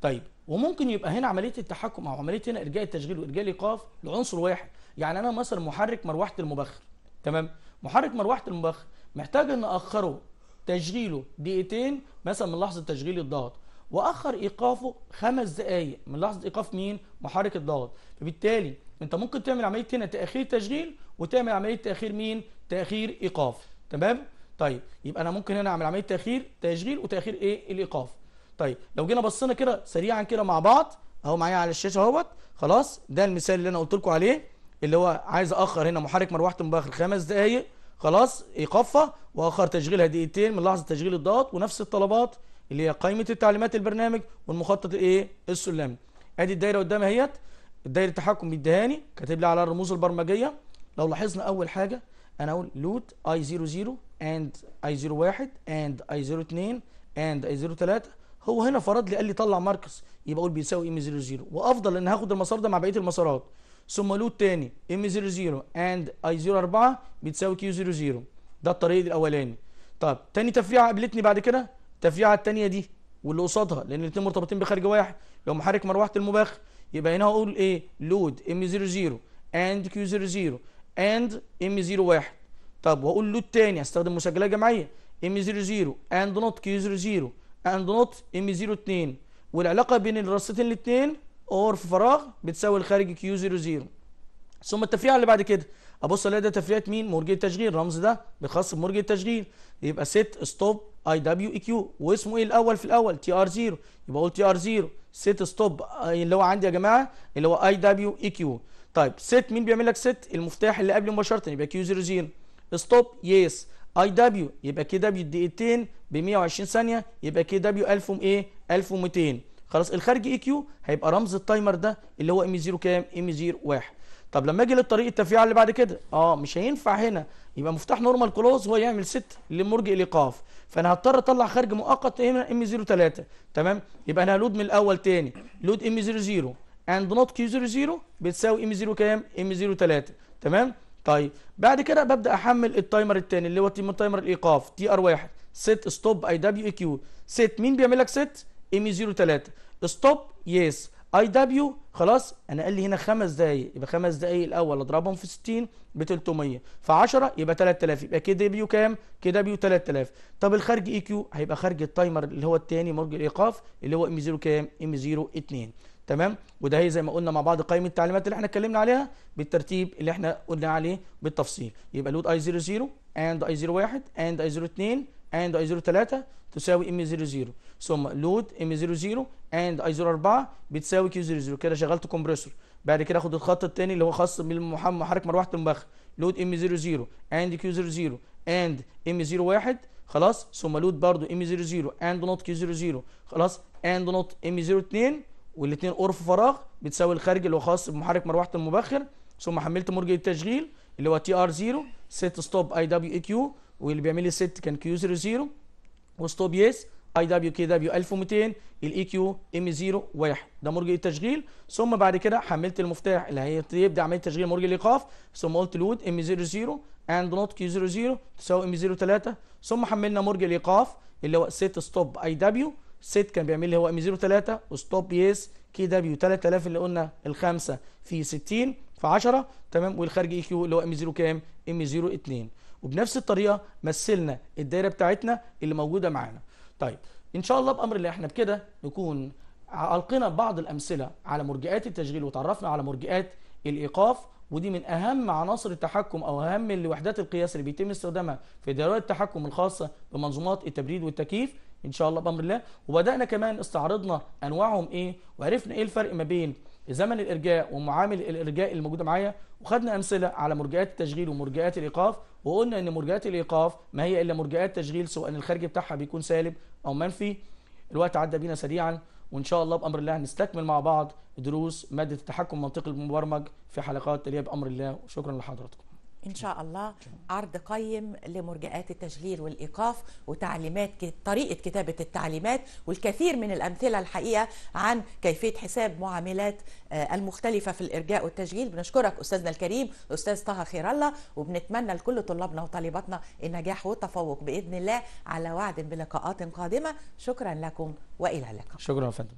طيب وممكن يبقى هنا عملية التحكم أو عملية هنا إرجاء التشغيل وإرجاء الإيقاف لعنصر واحد. يعني أنا مثلا محرك مروحة المبخر تمام؟ محرك مروحة المبخر محتاج إن أخره تشغيله دقيقتين مثلا من لحظة تشغيل الضغط وأخر إيقافه خمس دقائق من لحظة إيقاف مين؟ محرك الضغط. فبالتالي أنت ممكن تعمل عملية هنا تأخير تشغيل وتعمل عملية تأخير مين؟ تأخير إيقاف. تمام؟ طيب يبقى أنا ممكن هنا أعمل عملية تأخير تشغيل وتأخير إيه؟ الإيقاف. طيب لو جينا بصينا كده سريعا كده مع بعض أهو معايا على الشاشة أهوت. خلاص ده المثال اللي أنا قلت لكم عليه اللي هو عايز اخر هنا محرك مروحة المبخر خمس دقائق خلاص ايقافها واخر تشغيلها دقيقتين من لحظة تشغيل الضغط ونفس الطلبات اللي هي قائمة التعليمات البرنامج والمخطط الايه السلمي أدي الدايرة قدامي أهيه. الدايرة التحكم بيديهاني كاتب لي على الرموز البرمجية. لو لاحظنا أول حاجة أنا أقول load I 00 and I 01 and I 02 and I 03 هو هنا فرض لي قال لي طلع markers يبقى أقول بيساوي M 00 وأفضل إن هاخد المسار ده مع بقية المسارات. ثم load تاني M 00 and I 04 بتساوي Q 00 ده الطريق الأولاني. طب تاني تفريعة قابلتني بعد كده؟ التفريعه الثانية دي واللي قصادها لأن الاثنين مرتبطين بخارج واحد. لو محرك مروحة المبخر يبقى هنا هقول إيه؟ load M 00 and Q 00 and M 01 طب وأقول load تاني هستخدم مسجلات جماعية. M 00 and not Q 00 and not M 02 والعلاقة بين الرصتين الاثنين or في فراغ بتساوي الخارج Q 00 ثم التفريعه اللي بعد كده. أبص ألاقي ده تفريعة مين؟ مرجئ التشغيل. الرمز ده بخاص بمرجئ التشغيل. يبقى set stop IW EQ واسمه إيه الأول في الأول؟ TR 0 يبقى أقول TR 0 set stop اللي هو عندي يا جماعة اللي هو IW EQ طيب set مين بيعمل لك set المفتاح اللي قبل مباشرة يبقى Q 00 stop yes IW يبقى KW دقيقتين ب 120 ثانية يبقى KW 1000 إيه؟ 1200 خلاص الخارج EQ هيبقى رمز ال timer ده اللي هو M 0 كام؟ M 0 1 طب لما أجي للطريق التفريعه اللي بعد كده آه مش هينفع هنا. يبقى مفتاح normal close هو يعمل set لمرجئ الإيقاف. فأنا هضطر أطلع خارج مؤقت هنا M 03 تمام؟ يبقى أنا ه load من الأول تاني. load M 00 not Q 00 بتساوي M 0 كام؟ M 03 تمام؟ طيب. بعد كده ببدأ أحمل ال timer الثاني اللي هو timer الإيقاف TR 1 set stop IW EQ set مين بيعمل لك set M 03 stop yes IW خلاص. أنا قال لي هنا خمس دقايق. يبقى خمس دقايق الأول. أضربهم في 60 ب 300 ف 10 يبقى 3000 يبقى KW كام؟ KW 3000 طب الخارج EQ هيبقى خارج ال timer اللي هو الثاني مرجئ الإيقاف اللي هو M 0 كام؟ M 0 2 تمام؟ وده هي زي ما قلنا مع بعض قائمة التعليمات اللي إحنا اتكلمنا عليها بالترتيب اللي إحنا قلنا عليه بالتفصيل. يبقى load I 00 and I 01 and I 02 and I 03 تساوي M 00 ثم load M 00 and I 04 بتساوي Q 00 كده شغلت compressor بعد كده اخد الخط الثاني اللي هو خاص بمحرك مروحة المبخر load M 00 and Q 00 and M 01 خلاص. ثم load برضو M 00 and not Q 00 خلاص. and not M 02 والاثنين or في فراغ بتساوي الخارج اللي هو خاص بمحرك مروحة المبخر ثم حملت مرجئ التشغيل اللي هو TR 0 set stop IW EQ واللي بيعمل لي set كان Q 00 و stop yes IW KW 1200 ال EQ M 0 1 ده مرجئ التشغيل. ثم بعد كده حملت المفتاح اللي هيبدا عملية تشغيل مرجئ الإيقاف. ثم قلت load M 00 and not Q 00 تساوي M 03 ثم حملنا مرجئ الإيقاف اللي هو set stop IW set كان بيعمل لي هو M 03 و stop yes KW 3000 اللي قلنا الخمسة في 60 في 10 تمام؟ والخارج EQ اللي هو M 0 كام؟ M 0 2 وبنفس الطريقة مثلنا الدايرة بتاعتنا اللي موجودة معانا. طيب إن شاء الله بأمر الله إحنا بكده نكون ألقينا بعض الأمثلة على مرجئات التشغيل وتعرفنا على مرجئات الإيقاف ودي من أهم عناصر التحكم أو أهم الوحدات القياس اللي بيتم استخدامها في دائرات التحكم الخاصة بمنظومات التبريد والتكييف إن شاء الله بأمر الله. وبدأنا كمان استعرضنا أنواعهم إيه وعرفنا إيه الفرق ما بين زمن الإرجاء ومعامل الإرجاء الموجودة معايا وخدنا أمثلة على مرجئات التشغيل ومرجئات الإيقاف وقلنا إن مرجئات الإيقاف ما هي إلا مرجئات تشغيل سواء الخارج بتاعها بيكون سالب أو منفي. الوقت عدى بينا سريعا وإن شاء الله بأمر الله هنستكمل مع بعض دروس مادة التحكم المنطقي المبرمج في حلقات تاليه بأمر الله. وشكرا لحضراتكم. إن شاء الله عرض قيم لمرجئات التشغيل والإيقاف وتعليمات طريقة كتابة التعليمات والكثير من الأمثلة الحقيقة عن كيفية حساب معاملات المختلفة في الإرجاء والتشغيل بنشكرك أستاذنا الكريم أستاذ طه خير الله وبنتمنى لكل طلابنا وطالباتنا النجاح والتفوق بإذن الله على وعد بلقاءات قادمة. شكرا لكم وإلى اللقاء. شكرا فندم.